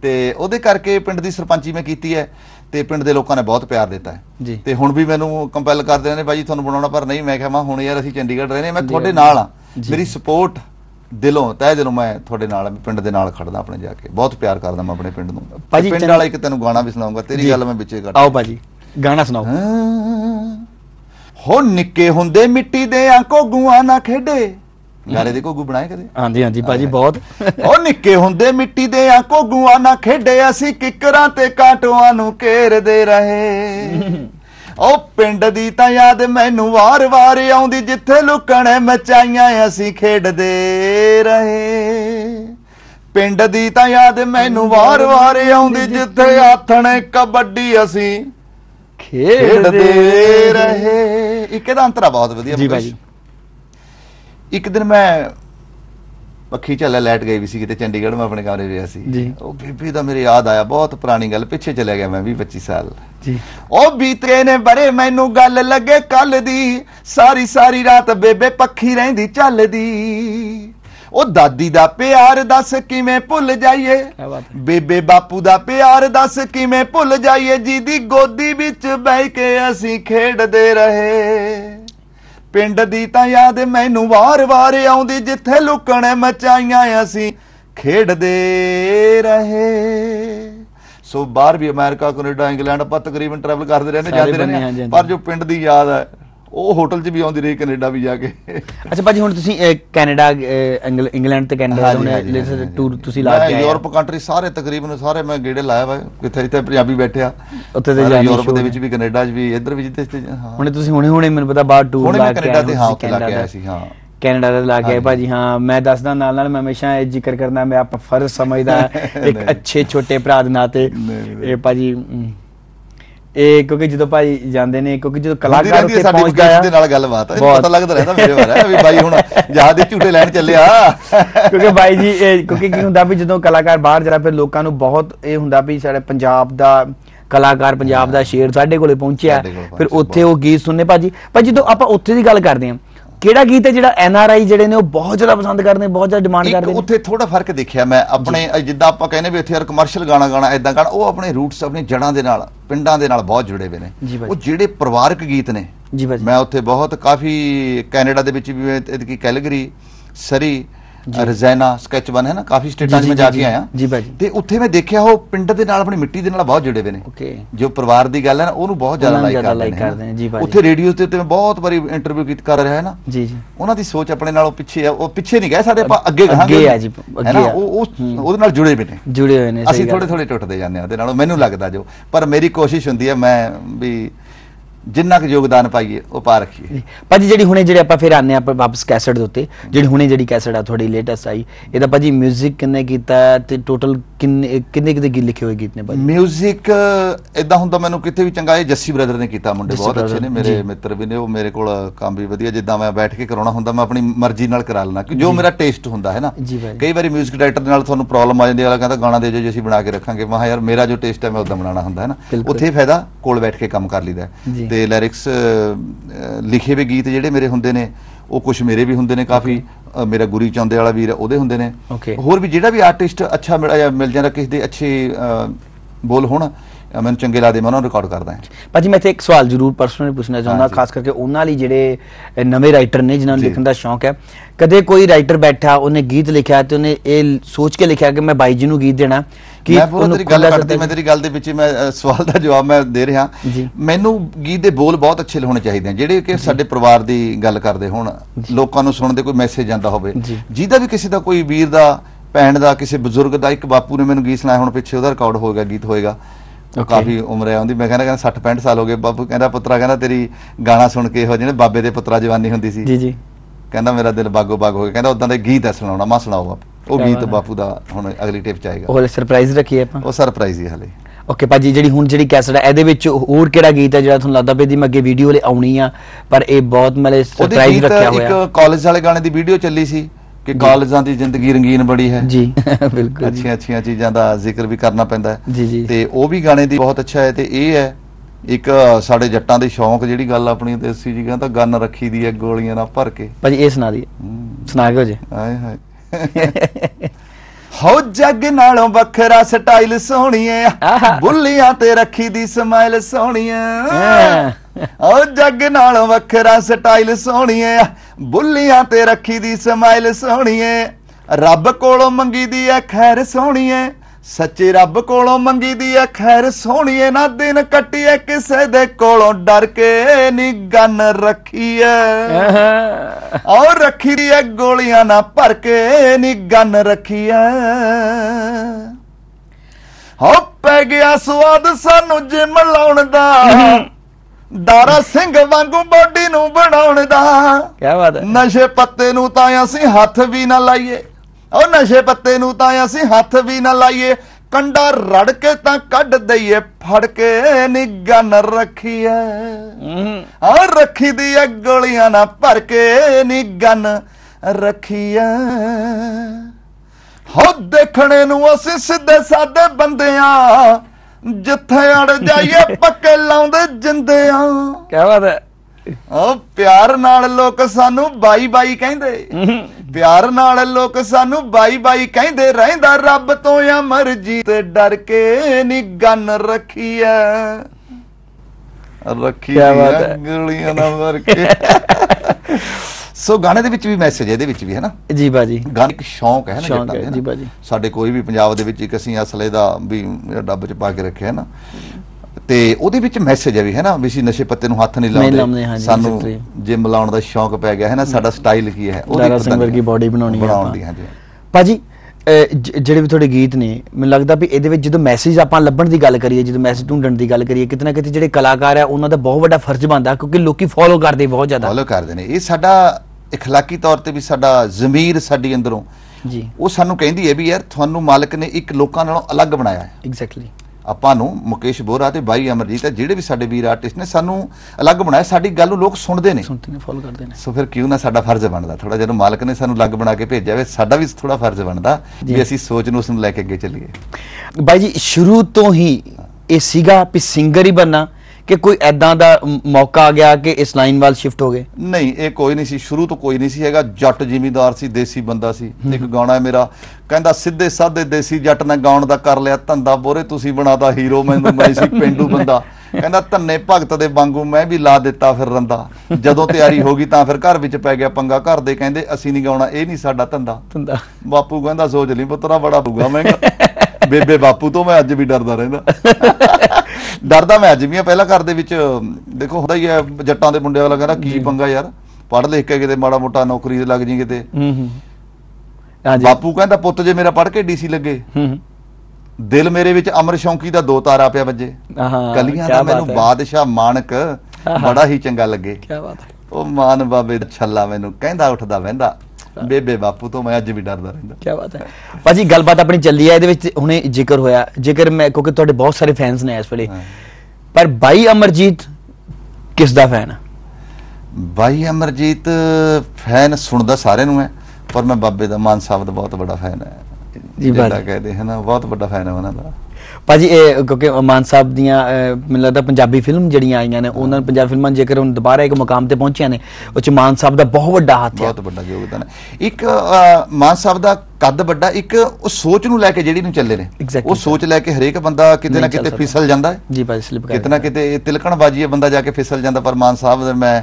ਤੇ ਉਹਦੇ ਕਰਕੇ ਪਿੰਡ ਦੀ ਸਰਪੰਚੀ ਮੈਂ ਕੀਤੀ ਹੈ ਤੇ ਪਿੰਡ ਦੇ ਲੋਕਾਂ ਨੇ ਬਹੁਤ ਪਿਆਰ ਦਿੱਤਾ ਹੈ। ਤੇ ਹੁਣ ਵੀ ਮੈਨੂੰ ਕੰਪੈਲ ਕਰਦੇ ਨੇ ਬਾਈ ਤੁਹਾਨੂੰ ਬਣਾਉਣਾ ਪਰ ਨਹੀਂ ਮੈਂ ਕਿਹਾ ਮੈਂ ਹੁਣ ਯਾਰ ਅਸੀਂ ਚੰਡੀਗੜ੍ਹ ਰਹਿੰਦੇ ਮੈਂ ਤੁਹਾਡੇ ਨਾਲ ਆ। ਮੇਰੀ ਸਪੋਰਟ ਦਿਲੋਂ ਤਹਿ ਦਿਲੋਂ ਮੈਂ ਤੁਹਾਡੇ ਨਾਲ ਪਿੰਡ ਦੇ ਨਾਲ ਖੜਦਾ ਆਪਣੇ ਜਾ ਕੇ। ਬਹੁਤ ਪਿਆਰ ਕਰਦਾ ਮੈਂ ਆਪਣੇ ਪਿੰਡ ਨੂੰ। ਪਿੰਡ ਵਾਲਾ ਇੱਕ ਤੈਨੂੰ ਗਾਣਾ ਵੀ ਸੁਣਾਉਂਗਾ ਤੇਰੀ। ਗੱਲ ਮੈਂ ਵਿੱਚੇ ਕਰ ਆਓ ਭਾਜੀ ਗਾਣਾ ਸੁਣਾਓ। ਹੋ ਨਿੱਕੇ ਹੁੰਦੇ ਮਿੱਟੀ ਦੇ ਆ ਘੋਗੂਆਂ ਨਾ ਖੇਡੇ। ਗਾਰੇ ਦੇ ਘੋਗੂ ਬਣਾਏ ਕਦੇ? ਹਾਂਜੀ ਹਾਂਜੀ ਭਾਜੀ ਬਹੁਤ। ਉਹ ਨਿੱਕੇ ਹੁੰਦੇ ਮਿੱਟੀ ਦੇ ਆ ਘੋਗੂਆਂ ਨਾ ਖੇਡੇ ਅਸੀਂ ਕਿਕਰਾਂ ਤੇ ਕਾਟੋਆਂ ਨੂੰ ਘੇਰਦੇ ਰਹੇ। ਉਹ ਪਿੰਡ ਦੀ ਤਾਂ ਯਾਦ ਮੈਨੂੰ ਵਾਰ-ਵਾਰ ਆਉਂਦੀ ਜਿੱਥੇ ਲੁਕਣੇ ਮਚਾਈਆਂ ਅਸੀਂ ਖੇਡਦੇ ਰਹੇ। ਪਿੰਡ ਦੀ ਤਾਂ ਯਾਦ ਮੈਨੂੰ ਵਾਰ-ਵਾਰ ਆਉਂਦੀ ਜਿੱਥੇ ਆਥਣੇ ਕਬੱਡੀ ਅਸੀਂ ਖੇਡਦੇ ਰਹੇ। ਇੱਕ ਇਹਦਾ ਅੰਤਰਾ ਬਹੁਤ ਵਧੀਆ ਜੀ। ਭਾਜੀ। ਇੱਕ ਦਿਨ ਮੈਂ ਪੱਖੀ ਝੱਲੇ ਲੈਟ ਗਈ ਵੀ ਸੀ ਕਿਤੇ ਚੰਡੀਗੜ੍ਹ ਮੈਂ ਆਪਣੇ ਕਮਰੇ ਰਿਹਾ ਸੀ। ਉਹ ਬੀਬੀ ਦਾ ਮੇਰੇ ਯਾਦ ਆਇਆ ਬਹੁਤ ਪੁਰਾਣੀ ਗੱਲ ਪਿੱਛੇ ਚਲੇ ਗਿਆ ਮੈਂ 20 25 ਸਾਲ। ਜੀ। ਉਹ ਬੀਤੇ ਨੇ ਬਰੇ ਮੈਨੂੰ ਗੱਲ ਲੱਗੇ ਕੱਲ ਦੀ। ਸਾਰੀ ਸਾਰੀ ਰਾਤ ਬੇਬੇ ਪੱਖੀ ਰਹਿੰਦੀ ਚੱਲਦੀ। ਉਹ ਦਾਦੀ ਦਾ ਪਿਆਰ ਦੱਸ ਕਿਵੇਂ ਭੁੱਲ ਜਾਈਏ। ਬੇਬੇ ਬਾਪੂ ਦਾ ਪਿਆਰ ਦੱਸ ਕਿਵੇਂ ਭੁੱਲ ਜਾਈਏ? ਜਿਹਦੀ ਗੋਦੀ ਵਿੱਚ ਬਹਿ ਕੇ ਅਸੀਂ ਖੇਡਦੇ ਰਹੇ। ਪਿੰਡ ਦੀ ਤਾਂ ਯਾਦ ਮੈਨੂੰ ਵਾਰ-ਵਾਰ ਆਉਂਦੀ ਜਿੱਥੇ ਲੁਕਣੇ ਮਚਾਈਆਂ ਅਸੀਂ ਖੇਡਦੇ ਰਹੇ। ਸੋ ਬਾਹਰ ਵੀ ਅਮਰੀਕਾ ਕੈਨੇਡਾ ਇੰਗਲੈਂਡ ਆਪਾਂ ਤਕਰੀਬਨ ਟਰੈਵਲ ਕਰਦੇ ਰਹਿੰਦੇ ਜਾਂਦੇ ਰਹਿੰਦੇ। ਪਰ ਜੋ ਪਿੰਡ ਦੀ ਯਾਦ ਹੈ ਉਹ ਹੋਟਲ 'ਚ ਵੀ ਆਉਂਦੀ ਰਹੀ ਕੈਨੇਡਾ ਵੀ ਜਾ ਕੇ ਅੱਛਾ ਭਾਜੀ ਹੁਣ ਤੁਸੀਂ ਕੈਨੇਡਾ ਇੰਗਲੈਂਡ ਤੇ ਕੈਨੇਡਾ ਹੁਣ। ਟੂਰ ਤੁਸੀਂ ਲਾ ਕੇ ਆਏ ਯੂਰਪ ਕੰਟਰੀ ਸਾਰੇ ਤਕਰੀਬਨ ਸਾਰੇ ਮੈਂ ਗੇੜੇ ਲਾਇਆ ਵਾ ਕਿੱਥੇ ਜਿੱਥੇ ਪੰਜਾਬੀ ਬੈਠਿਆ ਉੱਥੇ ਤੇ ਯੂਰਪ ਦੇ। ਵਿੱਚ ਵੀ ਕੈਨੇਡਾ 'ਚ ਵੀ ਇੱਧਰ ਵੀ ਜਿੱਥੇ ਹਾਂ ਹੁਣੇ ਤੁਸੀਂ ਹੁਣੇ ਹੁਣੇ ਮੈਨੂੰ ਪਤਾ ਬਾਹਰ ਟੂਰ ਲਾ ਕੇ ਆਏ ਤੇ ਹੋ ਉੱਥੇ ਲਾ ਕੇ ਆਇਆ ਦਾ। ਸੀ ਹਾਂ ਕੈਨੇਡਾ ਦਾ ਲਾ ਕੇ। ਭਾਜੀ ਹਾਂ ਮੈਂ ਦੱਸਦਾ ਨਾਲ ਨਾਲ ਮੈਂ ਹਮੇਸ਼ਾ ਇਹ ਜ਼ਿਕਰ ਕਰਨਾ ਮੈਂ ਆਪਣਾ ਫਰਜ਼ ਸਮਝਦਾ ਇੱਕ। ਅੱਛੇ ਛੋਟੇ ਭਰਾ ਦੇ ਨਾਤੇ। ਇਹ ਭਾਜੀ ਇਹ ਕਿਉਂਕਿ ਜਦੋਂ ਭਾਜੀ ਜਾਂਦੇ ਨੇ ਕਿਉਂਕਿ ਜਦੋਂ ਕਲਾਕਾਰ ਸਾਡੀ ਪਹੁੰਚਦਾ ਆ ਦੇ ਨਾਲ ਗੱਲਬਾਤ ਹੈ। ਪਤਾ ਲੱਗਦਾ ਰਹਿੰਦਾ ਮੇਰੇ ਬਾਰੇ ਵੀ ਬਾਈ ਹੁਣ ਜਹਾਜ਼ ਦੇ ਝੂਟੇ ਲੈਣ ਚੱਲਿਆ। ਕਿਉਂਕਿ ਬਾਈ ਜੀ ਇਹ ਕਿਉਂਕਿ ਕੀ ਹੁੰਦਾ ਵੀ ਜਦੋਂ ਕਲਾਕਾਰ ਬਾਹਰ ਜਰਾ ਫਿਰ ਲੋਕਾਂ ਨੂੰ ਬਹੁਤ ਇਹ ਹੁੰਦਾ ਵੀ ਸਾਡੇ ਪੰਜਾਬ ਦਾ ਕਲਾਕਾਰ ਪੰਜਾਬ ਦਾ ਸ਼ੇਰ ਸਾਡੇ ਕੋਲੇ ਪਹੁੰਚਿਆ। ਫਿਰ ਉੱਥੇ ਉਹ ਗੀਤ ਸੁਣਨੇ ਭਾਜੀ ਭਾਜੀ ਜਦੋਂ ਆਪਾਂ ਉੱਥੇ ਦੀ ਗੱਲ ਕਰਦੇ ਹਾਂ ਕਿਹੜਾ ਗੀਤ ਹੈ ਜਿਹੜਾ ਐਨ ਆਰ ਆਈ ਜਿਹੜੇ ਨੇ ਉਹ ਬਹੁਤ ਜ਼ਿਆਦਾ ਪਸੰਦ ਕਰਦੇ ਨੇ ਬਹੁਤ ਜ਼ਿਆਦਾ ਡਿਮਾਂਡ ਕਰਦੇ ਨੇ? ਉੱਥੇ ਥੋੜਾ ਫ਼ਰਕ ਦੇਖਿਆ ਮੈਂ ਆਪਣੇ ਜਿੱਦਾਂ ਆਪਾਂ ਕਹਿੰਦੇ ਵੀ ਇੱਥੇ ਯਾਰ ਕਮਰਸ਼ੀਅਲ ਗਾਣਾ ਗਾਣਾ ਇਦਾਂ ਗਾਣਾ ਉਹ ਆਪਣੇ ਰੂਟਸ ਆਪਣੇ ਜੜਾਂ ਦੇ ਨਾਲ ਪਿੰਡਾਂ ਦੇ ਨਾਲ ਬਹੁਤ ਜੁੜੇ ਹੋਏ ਨੇ। ਉਹ ਜਿਹੜੇ ਪਰਿਵਾਰਕ ਗੀਤ ਨੇ ਜੀ ਭਾਜੀ। ਮੈਂ ਉੱਥੇ ਬਹੁਤ ਕਾਫੀ ਕੈਨੇਡਾ ਦੇ ਵਿੱਚ ਵੀ ਇਹਦੀ ਕੈਲਗਰੀ ਸਰੀ ਰਜ਼ਾਨਾ ਸਕੈਚਬਨ ਹੈ ਨਾ ਕਾਫੀ ਸਟੇਟਾਂ 'ਚ ਮੈਂ ਜੀ, ਕੇ ਆਇਆ। ਜੀ ਭਾਜੀ। ਤੇ ਉੱਥੇ ਮੈਂ ਦੇਖਿਆ ਉਹ ਪਿੰਡ ਦੇ ਨਾਲ ਆਪਣੀ ਮਿੱਟੀ ਦੇ ਨਾਲ ਬਹੁਤ ਜੁੜੇ ਹੋਏ ਨੇ। ਓਕੇ ਜੋ ਪਰਿਵਾਰ ਦੀ ਗੱਲ ਹੈ ਨਾ ਉਹਨੂੰ ਬਹੁਤ ਜ਼ਿਆਦਾ ਲਾਈਕ ਕਰਦੇ ਨੇ। ਜੀ ਭਾਜੀ। ਉੱਥੇ ਰੇਡੀਓ ਤੇ ਉੱਤੇ ਮੈਂ ਬਹੁਤ ਵਾਰੀ ਇੰਟਰਵਿਊ ਕੀਤ ਕਰ ਰਿਹਾ ਹੈ ਨਾ। ਜੀ ਜੀ। ਉਹਨਾਂ ਦੀ ਸੋਚ ਆਪਣੇ ਨਾਲੋਂ ਪਿੱਛੇ ਆ ਉਹ ਪਿੱਛੇ ਨਹੀਂ ਗਏ ਸਾਡੇ ਆਪਾਂ ਅੱਗੇ ਅੱਗੇ ਕਹਾਂਗੇ। ਆ ਜੀ, ਅੱਗੇ ਆ। ਉਹ ਉਹ- ਉਹਦੇ ਨਾਲ ਜੁੜੇ ਵੀ ਨੇ। ਜੁੜੇ ਹੋਏ ਨੇ ਅਸੀਂ ਥੋੜੇ ਥੋੜੇ ਟੁੱਟਦੇ ਜਾਂਦੇ ਆ ਉਹਦੇ ਨਾਲੋਂ ਮੈਨੂੰ ਲੱਗਦਾ ਜੋ। ਪਰ ਮੇਰੀ ਕੋਸ਼ਿਸ਼ ਹੁੰਦੀ ਹੈ ਮੈਂ ਵੀ ਜਿੰਨਾ ਕੁ ਯੋਗਦਾਨ ਪਾਈਏ ਉਹ ਪਾ ਰੱਖੀਏ। ਭਾਜੀ ਜਿਹੜੀ ਹੁਣੇ ਜਿਹੜੇ ਆਪਾਂ ਫਿਰ ਆਨੇ ਆਪਾਂ ਵਾਪਸ ਕੈਸਟ ਦੇ ਉੱਤੇ ਜਿਹੜੀ ਹੁਣੇ ਜਿਹੜੀ ਕੈਸਟ ਆ ਤੁਹਾਡੀ ਲੇਟੈਸਟ ਆਈ ਇਹਦਾ ਭਾਜੀ 뮤직 ਕਿੰਨੇ ਕੀਤਾ ਤੇ ਟੋਟਲ ਕਿੰਨੇ ਕਿੰਨੇ ਕਿਤੇ ਲਿਖੇ ਹੋਏ ਗੀਤ ਨੇ ਭਾਜੀ ਮਿਊਜ਼ਿਕ ਇਦਾਂ ਹੁੰਦਾ ਮੈਨੂੰ ਕਿਤੇ ਵੀ ਚੰਗਾ ਇਹ ਜੱਸੀ ਬ੍ਰਦਰ ਨੇ ਕੀਤਾ ਮੁੰਡੇ ਬਹੁਤ ਅੱਛੇ ਨੇ ਮੇਰੇ। ਮਿੱਤਰ ਵੀ ਨੇ ਉਹ ਮੇਰੇ ਕੋਲ ਕੰਮ ਵੀ ਵਧੀਆ ਜਿੱਦਾਂ ਮੈਂ ਬੈਠ ਕੇ ਕਰਾਉਣਾ ਹੁੰਦਾ ਮੈਂ ਆਪਣੀ ਮਰਜ਼ੀ ਨਾਲ ਕਰਾ ਲੈਣਾ ਕਿ ਜੋ ਮੇਰਾ ਟੇਸਟ ਹੁੰਦਾ ਹੈ ਨਾ। ਕਈ ਵਾਰੀ ਮਿਊਜ਼ਿਕ ਡਾਇਰੈਕਟਰ ਦੇ ਨਾਲ ਤੁਹਾਨੂੰ ਪ੍ਰੋਬਲਮ ਆ ਜਾਂਦੀ ਹੈ ਅਗਲਾ ਕਹਿੰਦਾ ਗਾਣਾ ਦੇ ਜੋ ਜੀ ਅਸੀਂ ਬਣਾ ਕੇ ਰੱਖਾਂਗੇ ਮੈਂ ਯਾਰ ਮੇਰਾ ਜੋ ਟੇਸਟ ਹੈ ਮੈਂ ਉਦਾਂ ਬਣਾਉਣਾ ਹੁੰਦਾ ਹੈ ਨਾ। ਉੱਥੇ ਫਾਇਦਾ ਕੋਲ ਬੈਠ ਕੇ ਕੰਮ ਕਰ ਲਈਦਾ ਤੇ ਲਿਰਿਕਸ ਲਿਖੇ ਹੋਏ ਗੀਤ ਜਿਹੜੇ ਮੇਰੇ ਹੁੰਦੇ ਨੇ ਉਹ ਕੁਝ ਮੇਰੇ ਵੀ ਹੁੰਦੇ ਨੇ ਕਾਫੀ ਮੇਰਾ ਗੁਰੀ ਚੌਂਦੇ ਵਾਲਾ ਵੀਰ ਉਹਦੇ ਹੁੰਦੇ ਨੇ. ਹੋਰ ਵੀ ਜਿਹੜਾ ਵੀ ਆਰਟਿਸਟ ਅੱਛਾ ਮਿਲ ਜਾਂ ਮਿਲ ਜਾਂਦਾ ਕਿਸੇ ਦੇ ਅੱਛੇ ਬੋਲ ਹੋਣ ਮੈਨੂੰ ਚੰਗੇ ਲੱਗਦੇ ਮੈਂ ਉਹਨਾਂ ਨੂੰ ਰਿਕਾਰਡ ਕਰਦਾ ਹਾਂ ਭਾਜੀ ਮੈਂ ਇੱਥੇ ਇੱਕ ਸਵਾਲ ਜ਼ਰੂਰ ਪਰਸਨਲੀ ਪੁੱਛਣਾ ਚਾਹੁੰਦਾ। ਖਾਸ ਕਰਕੇ ਉਹਨਾਂ ਲਈ ਜਿਹੜੇ ਨਵੇਂ ਰਾਈਟਰ ਨੇ ਜਿਨ੍ਹਾਂ ਨੂੰ। ਲਿਖਣ ਦਾ ਸ਼ੌਂਕ ਹੈ ਕਦੇ ਕੋਈ ਰਾਈਟਰ ਬੈਠਾ ਉਹਨੇ ਗੀਤ ਲਿਖਿਆ ਤੇ ਉਹਨੇ ਇਹ ਸੋਚ ਕੇ ਲਿਖਿਆ ਕਿ ਮੈਂ ਬਾਈ ਜੀ ਨੂੰ ਗੀਤ ਦੇਣਾ ਕਿ ਉਹਨੂੰ ਤੇਰੀ ਗੱਲ ਕੱਟਦੀ ਮੈਂ ਤੇਰੀ ਗੱਲ ਦੇ ਵਿੱਚ ਹੀ ਮੈਂ ਸਵਾਲ ਦਾ ਜਵਾਬ ਮੈਂ ਦੇ ਰਿਹਾ। ਮੈਨੂੰ ਗੀਤ ਦੇ ਬੋਲ ਬਹੁਤ ਅੱਛੇ ਹੋਣੇ ਚਾਹੀਦੇ ਆ ਜਿਹੜੇ ਕਿ ਸਾਡੇ ਪਰਿਵਾਰ ਦੀ ਗੱਲ ਕਰਦੇ ਹੋਣ ਲੋਕਾਂ ਨੂੰ ਸੁਣਨ ਦੇ ਕੋਈ ਮੈਸੇਜ ਜਾਂਦਾ ਹੋਵੇ। ਜਿਹਦਾ ਵੀ ਕਿਸੇ ਦਾ ਕੋਈ ਵੀਰ ਦਾ ਭੈਣ ਦਾ ਕਿਸੇ ਬਜ਼ੁਰਗ ਦਾ ਇੱਕ ਬਾਪੂ ਨੇ ਮੈਨੂੰ ਗੀਤ ਸੁਣਾਇਆ ਹੁਣ ਪਿੱਛੇ ਉਹਦਾ ਰਿਕਾਰਡ ਹੋਏਗਾ ਗੀਤ ਹੋਏਗਾ ਉਹ. ਕਾਫੀ ਉਮਰ ਹੈ ਉਹਦੀ। ਮੈਂ ਕਹਿੰਦਾ ਕਹਿੰਦਾ 60 65 ਸਾਲ ਹੋ ਗਏ। ਬਾਪੂ ਕਹਿੰਦਾ ਪੁੱਤਰਾ ਕਹਿੰਦਾ ਤੇਰੀ ਗਾਣਾ ਸੁਣ ਕੇ ਇਹੋ ਜਿਹੇ ਬਾਬੇ ਦੇ ਪੁੱਤਰਾ ਜਵਾਨੀ ਹੁੰਦੀ ਸੀ। ਜੀ ਜੀ। ਕਹਿੰਦਾ ਮੇਰਾ ਦਿਲ ਬਾਗੋ ਬਾਗ ਹੋ ਗਿਆ। ਕਹਿੰਦਾ ਉਦਾਂ ਦੇ ਗੀਤ ਹੈ ਸੁਣਾਉਣਾ ਮਾ ਸੁਣਾਓ ਆਪ ਉਹ ਗੀਤ। ਬਾਪੂ ਦਾ ਹੁਣ ਅਗਲੀ ਟੇਪ ਚ ਆਏਗਾ। ਉਹ ਸਰਪ੍ਰਾਈਜ਼ ਰੱਖੀ ਆਪਾਂ। ਉਹ ਸਰਪ੍ਰਾਈਜ਼ ਹੀ ਹਲੇ। ਓਕੇ ਭਾਜੀ ਜਿਹੜੀ ਹੁਣ ਜਿਹੜੀ ਕੈਸਟ ਹੈ ਇਹਦੇ ਵਿੱਚ ਹੋਰ ਕਿਹੜਾ ਗੀਤ ਹੈ ਜਿਹੜਾ ਤੁਹਾਨੂੰ ਲੱਗਦਾ ਵੀ ਦੀ ਮੈਂ ਅੱਗੇ ਵੀਡੀਓ ਲਈ ਆਉਣੀ ਆ ਪਰ ਇਹ ਬਹੁਤ ਉਹਦੇ ਸਰਪ੍ਰਾਈਜ਼ ਰੱਖਿਆ ਹੋਇਆ। ਇੱਕ ਕਾਲਜ ਵਾਲੇ ਗਾਣੇ ਦੀ ਵੀਡੀਓ ਚੱਲੀ ਸੀ। ਕਿ ਕਾਲਜਾਂ ਦੀ ਜ਼ਿੰਦਗੀ ਰੰਗੀਨ ਬੜੀ ਹੈ। ਜੀ। ਬਿਲਕੁਲ ਅੱਛੀਆਂ ਅੱਛੀਆਂ ਚੀਜ਼ਾਂ ਦਾ ਜ਼ਿਕਰ ਵੀ ਕਰਨਾ ਪੈਂਦਾ ਹੈ। ਜੀ, ਜੀ। ਤੇ ਉਹ ਵੀ ਗਾਣੇ ਦੀ ਬਹੁਤ ਅੱਛਾ ਹੈ ਤੇ ਇਹ ਹੈ ਇੱਕ ਸਾਡੇ ਜੱਟਾਂ ਦੇ ਸ਼ੌਂਕ ਜਿਹੜੀ ਗੱਲ ਆਪਣੀ ਦੇਸੀ ਜੀ ਕਹਿੰਦਾ ਗੰਨ ਰੱਖੀ ਦੀ ਹੈ ਗੋਲੀਆਂ ਨਾਲ ਭਰ ਕੇ। ਭਾਜੀ ਇਹ ਸੁਣਾ ਹੂੰ, ਸੁਣਾ ਕੇ ਹੋ ਜੇ। ਆਏ ਹਾਏ। ਹੋ ਜੱਗ ਨਾਲੋਂ ਵੱਖਰਾ ਸਟਾਈਲ ਸੋਹਣੀਏ ਆਹਾ। ਬੁੱਲੀਆਂ ਤੇ ਰੱਖੀ ਦੀ ਸਮਾਈਲ ਸੋਹਣੀਏ ਹਾਂ। ਹੋ ਜੱਗ ਨਾਲੋਂ ਵੱਖਰਾ ਸਟਾਈਲ ਸੋਹਣੀਏ ਬੁੱਲੀਆਂ ਤੇ ਰੱਖੀ ਦੀ ਸਮਾਈਲ ਸੋਹਣੀਏ। ਰੱਬ ਕੋਲੋਂ ਮੰਗੀ ਦੀ ਐ ਖੈਰ ਸੋਹਣੀਏ। ਸੱਚੇ ਰੱਬ ਕੋਲੋਂ ਮੰਗੀ ਦੀ ਐ ਖੈਰ ਸੋਹਣੀਏ। ਨਾ ਦਿਨ ਕੱਟੀਏ ਕਿਸੇ ਦੇ ਕੋਲੋਂ ਡਰ ਕੇ ਨੀ ਗੰਨ ਰੱਖੀਏ। ਔਰ ਰੱਖੀ ਦੀ ਐ ਗੋਲੀਆਂ ਨਾ ਭਰ ਕੇ ਨੀ ਗੰਨ ਰੱਖੀ ਐ ਹੋ ਪੈ ਗਿਆ ਸਵਾਦ ਸਾਨੂੰ ਜਿਮ ਲਾਉਣ ਦਾ। ਦਾਰਾ ਸਿੰਘ ਵਾਂਗੂ ਬੋਡੀ ਨੂੰ ਬਣਾਉਣ ਦਾ। ਕੀ ਬਾਤ ਹੈ। ਨਸ਼ੇ ਪੱਤੇ ਨੂੰ ਤਾਂ ਅਸੀਂ ਹੱਥ ਵੀ ਨਾ ਲਾਈਏ। ਉਹ ਨਸ਼ੇ ਪੱਤੇ ਨੂੰ ਤਾਂ ਅਸੀਂ ਹੱਥ ਵੀ ਨਾ ਲਾਈਏ। ਕੰਡਾ ਰੜ ਕੇ ਤਾਂ ਕੱਢ ਦਈਏ ਫੜ ਕੇ ਨੀ ਗੰਨ ਰੱਖੀਏ। ਹੂੰ। ਆ ਰੱਖੀ ਦੀ ਗੋਲੀਆਂ ਨਾ ਭਰ ਕੇ ਨੀ ਗੰਨ ਰੱਖੀਐ ਹੋ ਦੇਖਣੇ ਨੂੰ ਅਸੀਂ ਸਿੱਧੇ ਸਾਦੇ ਬੰਦਿਆਂ ਜਿੱਥੇ ਅੜ ਜਾਈਏ ਪੱਕੇ ਲਾਉਂਦੇ ਜਿੰਦਿਆਂ ਕੀ ਬਾਤ ਹੈ। ਉਹ ਪਿਆਰ ਨਾਲ ਲੋਕ ਸਾਨੂੰ ਬਾਈ ਬਾਈ ਕਹਿੰਦੇ ਪਿਆਰ ਨਾਲ ਲੋਕ ਸਾਨੂੰ ਬਾਈ ਬਾਈ ਕਹਿੰਦੇ ਰਹਿੰਦਾ ਰੱਬ ਤੋਂ ਆ ਮਰਜ਼ੀ ਤੇ ਡਰ ਕੇ ਨੀ ਗੰਨ ਰੱਖੀ ਕਿਆ ਬਾਤ ਦੀਆਂ ਹੈ। ਗਲੀਆਂ ਨਾਲ ਵਰ ਕੇ ਸੋ ਗਾਣੇ ਦੇ ਵਿੱਚ ਵੀ ਮੈਸੇਜ ਇਹਦੇ ਵਿੱਚ ਵੀ ਹੈ ਨਾ? ਜੀ ਬਾਜੀ ਗਾਣੇ ਇੱਕ ਸ਼ੌਂਕ ਹੈ ਨਾ ਸ਼ੌਂਕ ਹੈ। ਜੀ ਬਾਜੀ। ਸਾਡੇ ਕੋਈ ਵੀ ਪੰਜਾਬ ਦੇ ਵਿੱਚ ਇੱਕ ਅਸੀਂ ਅਸਲੇ ਦਾ ਵੀ ਡੱਬ ਚ ਪਾ ਕੇ ਰੱਖਿਆ ਨਾ? ਤੇ ਉਹਦੇ ਵਿੱਚ ਮੈਸੇਜ ਹੈ ਵੀ ਹੈ ਨਾ? ਵੀ ਅਸੀਂ ਨਸ਼ੇ ਪੱਤੇ ਨੂੰ ਹੱਥ ਨਹੀਂ ਲਾਉਂਦੇ, ਸਾਨੂੰ exactly। ਜਿਮ ਲਾਉਣ ਦਾ ਸ਼ੌਂਕ ਪੈ ਗਿਆ ਹੈ ਨਾ? ਸਾਡਾ ਸਟਾਈਲ ਕੀ ਹੈ? ਦਾਰਾ ਸਿੰਘ ਵਰਗੀ body ਬਣਾਉਣੀ ਹੈ ਬਣਾਉਣ। ਦੀ ਹਾਂਜੀ। ਭਾਜੀ ਜ- ਜਿਹੜੇ ਵੀ ਤੁਹਾਡੇ ਗੀਤ ਨੇ ਮੈਨੂੰ ਲੱਗਦਾ ਵੀ ਇਹਦੇ ਵਿੱਚ ਜਦੋਂ ਮੈਸੇਜ ਆਪਾਂ ਲੱਭਣ ਦੀ ਗੱਲ ਕਰੀਏ ਜਦੋਂ ਮੈਸੇਜ ਢੂੰਡਣ ਦੀ ਗੱਲ ਕਰੀਏ ਕਿਤੇ ਨਾ ਕਿਤੇ ਜਿਹੜੇ ਕਲਾਕਾਰ ਆ ਉਹਨਾਂ ਦਾ ਬਹੁਤ ਵੱਡਾ ਫਰਜ਼ ਬਣਦਾ ਕਿਉਂਕਿ ਲੋਕੀ ਫੋਲੋ ਕਰਦੇ ਬਹੁਤ ਜ਼ਿਆਦਾ। ਫੋਲੋ ਕਰਦੇ ਨੇ। ਇਹ ਸਾਡਾ اخلاقی ਤੌਰ ਤੇ ਵੀ ਸਾਡਾ ਜ਼ਮੀਰ ਸਾਡੀ ਅੰਦਰੋਂ ਜੀ ਉਹ ਸਾਨੂੰ ਕਹਿੰਦੀ ਹੈ ਵੀ ਯਾਰ ਤੁਹਾਨੂੰ ਮਾਲਕ ਨੇ ਇੱਕ ਲੋਕਾਂ ਨਾਲੋਂ ਅਲੱਗ ਬਣਾਇਆ ਹੈ ਐਗਜ਼ੈਕਟਲੀ ਆਪਾਂ ਨੂੰ ਮੁਕੇਸ਼ ਬੋਰਾ ਤੇ ਬਾਈ ਅਮਰਜੀਤ ਹੈ ਜਿਹੜੇ ਵੀ ਸਾਡੇ ਵੀਰ ਆਰਟਿਸਟ ਨੇ ਸਾਨੂੰ ਅਲੱਗ ਬਣਾਇਆ ਸਾਡੀ ਗੱਲ ਨੂੰ ਲੋਕ ਸੁਣਦੇ ਨੇ ਸੁਣਦੇ ਨੇ ਫੋਲੋ ਕਰਦੇ ਨੇ ਸੋ ਫਿਰ ਕਿਉਂ ਨਾ ਸਾਡਾ ਫਰਜ਼ ਬਣਦਾ ਥੋੜਾ ਜਦੋਂ ਮਾਲਕ ਨੇ ਸਾਨੂੰ ਅਲੱਗ ਬਣਾ ਕੇ ਭੇਜਿਆ ਵੇ ਸਾਡਾ ਵੀ ਥੋੜਾ ਫਰਜ਼ ਬਣਦਾ ਜੀ। ਵੀ ਅਸੀਂ ਸੋਚ ਨੂੰ ਉਸ ਨੂੰ ਲੈ ਕੇ ਅੱਗੇ ਚੱਲੀਏ ਬਾਈ ਜੀ ਸ਼ੁਰੂ ਤੋਂ ਹੀ ਇਹ ਸੀਗਾ ਵੀ ਸਿੰਗਰ ਹੀ ਬੰਨਾ ਕਿ ਕੋਈ ਐਦਾਂ ਦਾ ਮੌਕਾ ਆ ਗਿਆ ਕਿ ਇਸ ਲਾਈਨ ਵੱਲ ਸ਼ਿਫਟ ਹੋ ਗਏ? ਨਹੀਂ ਇਹ ਕੋਈ ਨਹੀਂ ਸੀ। ਸ਼ੁਰੂ ਤੋਂ ਕੋਈ ਨਹੀਂ ਸੀ ਹੈਗਾ। ਜੱਟ ਜ਼ਿਮੀਂਦਾਰ ਸੀ ਦੇਸੀ ਬੰਦਾ ਸੀ। ਇੱਕ ਗਾਣਾ ਹੈ ਮੇਰਾ ਕਹਿੰਦਾ ਸਿੱਧੇ ਸਾਦੇ ਦੇਸੀ ਜੱਟ ਨੇ ਗਾਉਣ ਦਾ ਕਰ ਲਿਆ ਧੰਦਾ। ਬੋਰੇ ਤੁਸੀਂ ਬਣਾਤਾ ਹੀਰੋ ਮੈਨੂੰ ਮੈਂ ਸੀ ਪਿੰਡੂ ਬੰਦਾ। ਕਹਿੰਦਾ ਧੰਨੇ ਭਗਤ ਦੇ ਵਾਂਗੂ ਮੈਂ ਵੀ ਲਾ ਦਿੱਤਾ ਫਿਰ ਰੰਦਾ। ਜਦੋਂ ਤਿਆਰੀ ਹੋ ਗਈ ਤਾਂ ਫਿਰ ਘਰ ਵਿੱਚ ਪੈ ਗਿਆ ਪੰਗਾ। ਘਰ ਦੇ ਕਹਿੰਦੇ ਅਸੀਂ ਨਹੀਂ ਗਾਉਣਾ ਇਹ ਨਹੀਂ ਸਾਡਾ ਧੰਦਾ। ਧੰਦਾ। ਬਾਪੂ ਕਹਿੰਦਾ ਸੋਚ ਲਈ ਪੁੱਤਰਾ ਬੜਾ ਪੂਗਾ ਮੈਂ ਬੇਬੇ ਬਾਪੂ ਤੋਂ ਮੈਂ ਅੱਜ ਵੀ ਡਰਦਾ ਰਹਿੰਦਾ। ਡਰਦਾ ਮੈਂ ਅੱਜ ਵੀ ਆ ਪਹਿਲਾਂ ਘਰ ਦੇ ਵਿੱਚ ਦੇਖੋ ਹੁੰਦਾ ਹੀ ਹੈ ਜੱਟਾਂ ਦੇ ਮੁੰਡੇ ਵਾਲਾ ਕਹਿੰਦਾ ਕੀ ਪੰਗਾ ਯਾਰ ਪੜ੍ਹ ਲਿਖ ਕੇ ਕਿਤੇ ਮਾੜਾ ਮੋਟਾ ਨੌਕਰੀ ਤੇ ਲੱਗ ਜੀ ਕਿਤੇ। ਹੂੰ ਹੂੰ। ਹਾਂਜੀ ਬਾਪੂ ਕਹਿੰਦਾ ਪੁੱਤ ਜੇ ਮੇਰਾ ਪੜ੍ਹ ਕੇ ਡੀਸੀ ਲੱਗੇ ਹੂੰ ਹੂੰ। ਦਿਲ ਮੇਰੇ ਵਿੱਚ ਅਮਰ ਸ਼ੌਂਕੀ ਦਾ ਦੋ ਤਾਰਾ ਪਿਆ ਵੱਜੇ। ਕਲੀਆਂ ਦਾ ਮੈਨੂੰ। ਬਾਦਸ਼ਾਹ ਮਾਨਕ ਬੜਾ ਹੀ ਚੰਗਾ ਲੱਗੇ। ਕੀ ਬਾਤ ਹੈ। ਉਹ ਮਾਨ ਬਾਬੇ ਦਾ ਛੱਲਾ ਮੈਨੂੰ ਕਹਿੰਦਾ ਉੱਠਦਾ ਵਹਿੰਦਾ। ਬੇਬੇ ਬਾਪੂ ਤੋਂ ਮੈਂ ਅੱਜ ਵੀ ਡਰਦਾ ਰਹਿੰਦਾ। ਕੀ ਬਾਤ ਹੈ। ਭਾਜੀ ਗੱਲਬਾਤ ਆਪਣੀ ਚੱਲੀ ਹੈ ਇਹਦੇ ਵਿੱਚ ਹੁਣੇ ਜ਼ਿਕਰ ਹੋਇਆ। ਜ਼ਿਕਰ ਮੈਂ ਕਿਉਂਕਿ ਤੁਹਾਡੇ ਬਹੁਤ ਸਾਰੇ ਫੈਨਸ ਨੇ ਇਸ ਵੇਲੇ। ਪਰ ਬਾਈ ਅਮਰਜੀਤ ਕਿਸ ਦਾ ਫੈਨ ਹੈ ਬਾਈ ਅਮਰਜੀਤ ਫੈਨ ਸੁਣਦਾ ਸਾਰਿਆਂ ਨੂੰ ਹੈ ਪਰ ਮੈਂ ਬਾਬੇ ਦਾ ਮਾਨ ਸਾਹਿਬ ਦਾ ਬਹੁਤ ਵੱਡਾ ਫੈਨ ਹੈ। ਜੀ, ਬਾਜੀ। ਕਹਦੇ ਹੈ ਨਾ ਬਹੁਤ ਵੱਡਾ ਫੈਨ ਹੈ ਉਹਨਾਂ ਦਾ। ਭਾਜੀ ਇਹ ਕਿਉਂਕਿ ਮਾਨ ਸਾਹਿਬ ਦੀਆਂ ਅਹ, ਮੈਨੂੰ ਲੱਗਦਾ ਪੰਜਾਬੀ ਫਿਲਮ ਜਿਹੜੀਆਂ ਆਈਆਂ ਨੇ ਉਹਨਾਂ ਪੰਜਾਬੀ ਫਿਲਮਾਂ ਜੇਕਰ ਹੁਣ ਦੁਬਾਰਾ ਇੱਕ ਮੁਕਾਮ ਤੇ ਪਹੁੰਚੀਆਂ ਨੇ ਉਹ ਚ ਮਾਨ ਸਾਹਿਬ ਦਾ ਬਹੁਤ ਵੱਡਾ ਹੱਥ ਹੈ। ਬਹੁਤ ਵੱਡਾ ਯੋਗਦਾਨ ਹੈ। ਇੱਕ ਮਾਨ ਸਾਹਿਬ ਦਾ ਕੱਦ ਵੱਡਾ ਇੱਕ ਉਹ ਸੋਚ ਨੂੰ ਲੈ ਕੇ ਜਿਹੜੀ ਨੂੰ ਚੱਲੇ ਨੇ। Exactly, ਉਹ ਸੋਚ ਲੈ ਕੇ ਹਰੇਕ ਬੰਦਾ ਕਿਤੇ ਨਾ ਨਹੀਂ ਚੱਲ ਕਿਤੇ ਸਕਦਾ। ਫਿਸਲ ਜਾਂਦਾ ਹੈ। ਜੀ ਭਾਜੀ ਸਲਿਪ ਕਰ ਕਿਤੇ ਨਾ ਕਿਤੇ ਤਿਲਕਣਬਾਜੀ ਹੈ ਬੰਦਾ ਜਾ ਕੇ ਫਿਸਲ ਜਾਂਦਾ ਪਰ ਮਾਨ ਸਾਹਿਬ ਦੇ ਮੈਂ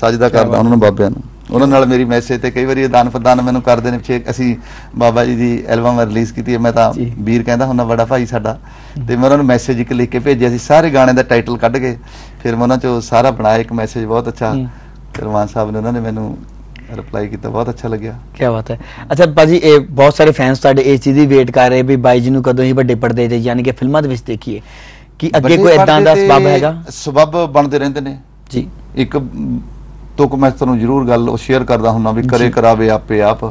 ਸਜਦਾ ਕਰਦਾ ਉਹਨਾਂ ਨੂੰ ਬਾਬਿਆਂ ਨੂੰ। ਉਹਨਾਂ ਨਾਲ ਮੇਰੀ ਮੈਸੇਜ ਤੇ ਕਈ ਵਾਰੀ ਦਾਨ ਪ੍ਰਦਾਨ ਮੈਨੂੰ ਕਰਦੇ ਨੇ ਪਿੱਛੇ ਅਸੀਂ ਬਾਬਾ ਜੀ ਦੀ ਐਲਬਮ ਰਿਲੀਜ਼ ਕੀਤੀ ਹੈ ਮੈਂ ਤਾਂ। ਵੀਰ ਕਹਿੰਦਾ ਹੁੰਦਾ ਬੜਾ ਭਾਈ ਸਾਡਾ। ਤੇ ਮੈਂ ਉਹਨਾਂ ਨੂੰ ਮੈਸੇਜ ਇੱਕ ਲਿਖ ਕੇ ਭੇਜਿਆ ਸੀ ਸਾਰੇ ਗਾਣੇ ਦਾ ਟਾਈਟਲ ਕੱਢ ਕੇ। ਫਿਰ ਮੈਂ ਉਹਨਾਂ ਚੋਂ ਸਾਰਾ ਬਣਾਇਆ ਇੱਕ ਮੈਸੇਜ ਬਹੁਤ ਅੱਛਾ। ਮਾਨ ਸਾਹਿਬ ਨੇ ਉਹਨਾਂ ਨੇ ਮੈਨੂੰ ਰਿਪਲਾਈ ਕੀਤਾ ਬਹੁਤ ਅੱਛਾ ਲੱਗਿਆ। ਕੀ ਬਾਤ ਹੈ। ਅੱਛਾ ਭਾਜੀ ਇਹ ਬਹੁਤ ਸਾਰੇ ਫੈਨਸ ਤੁਹਾਡੇ ਇਸ ਚੀਜ਼ ਦੀ ਵੇਟ ਕਰ ਰਹੇ ਵੀ ਬਾਈ ਜੀ ਨੂੰ ਕਦੋਂ ਹੀ ਵੱਡੇ ਪਰਦੇ ਤੇ ਯਾਨੀ ਕਿ ਫਿਲਮਾਂ ਦੇ ਵਿੱਚ ਦੇਖੀਏ। ਕਿ ਅੱਗੇ ਕੋਈ ਇਦਾਂ ਦਾ ਸਬਬ ਹੈਗਾ? ਸਬੱਬ ਬਣਦੇ ਰਹਿੰਦੇ ਨੇ। ਜੀ। ਇੱਕ ਤੁਕ ਮੈਂ ਤੁਹਾਨੂੰ ਜ਼ਰੂਰ ਗੱਲ ਸ਼ੇਅਰ ਕਰਦਾ ਹੁੰਨਾ ਵੀ ਕਰੇ। ਕਰਾਵੇ ਆਪੇ ਆਪ।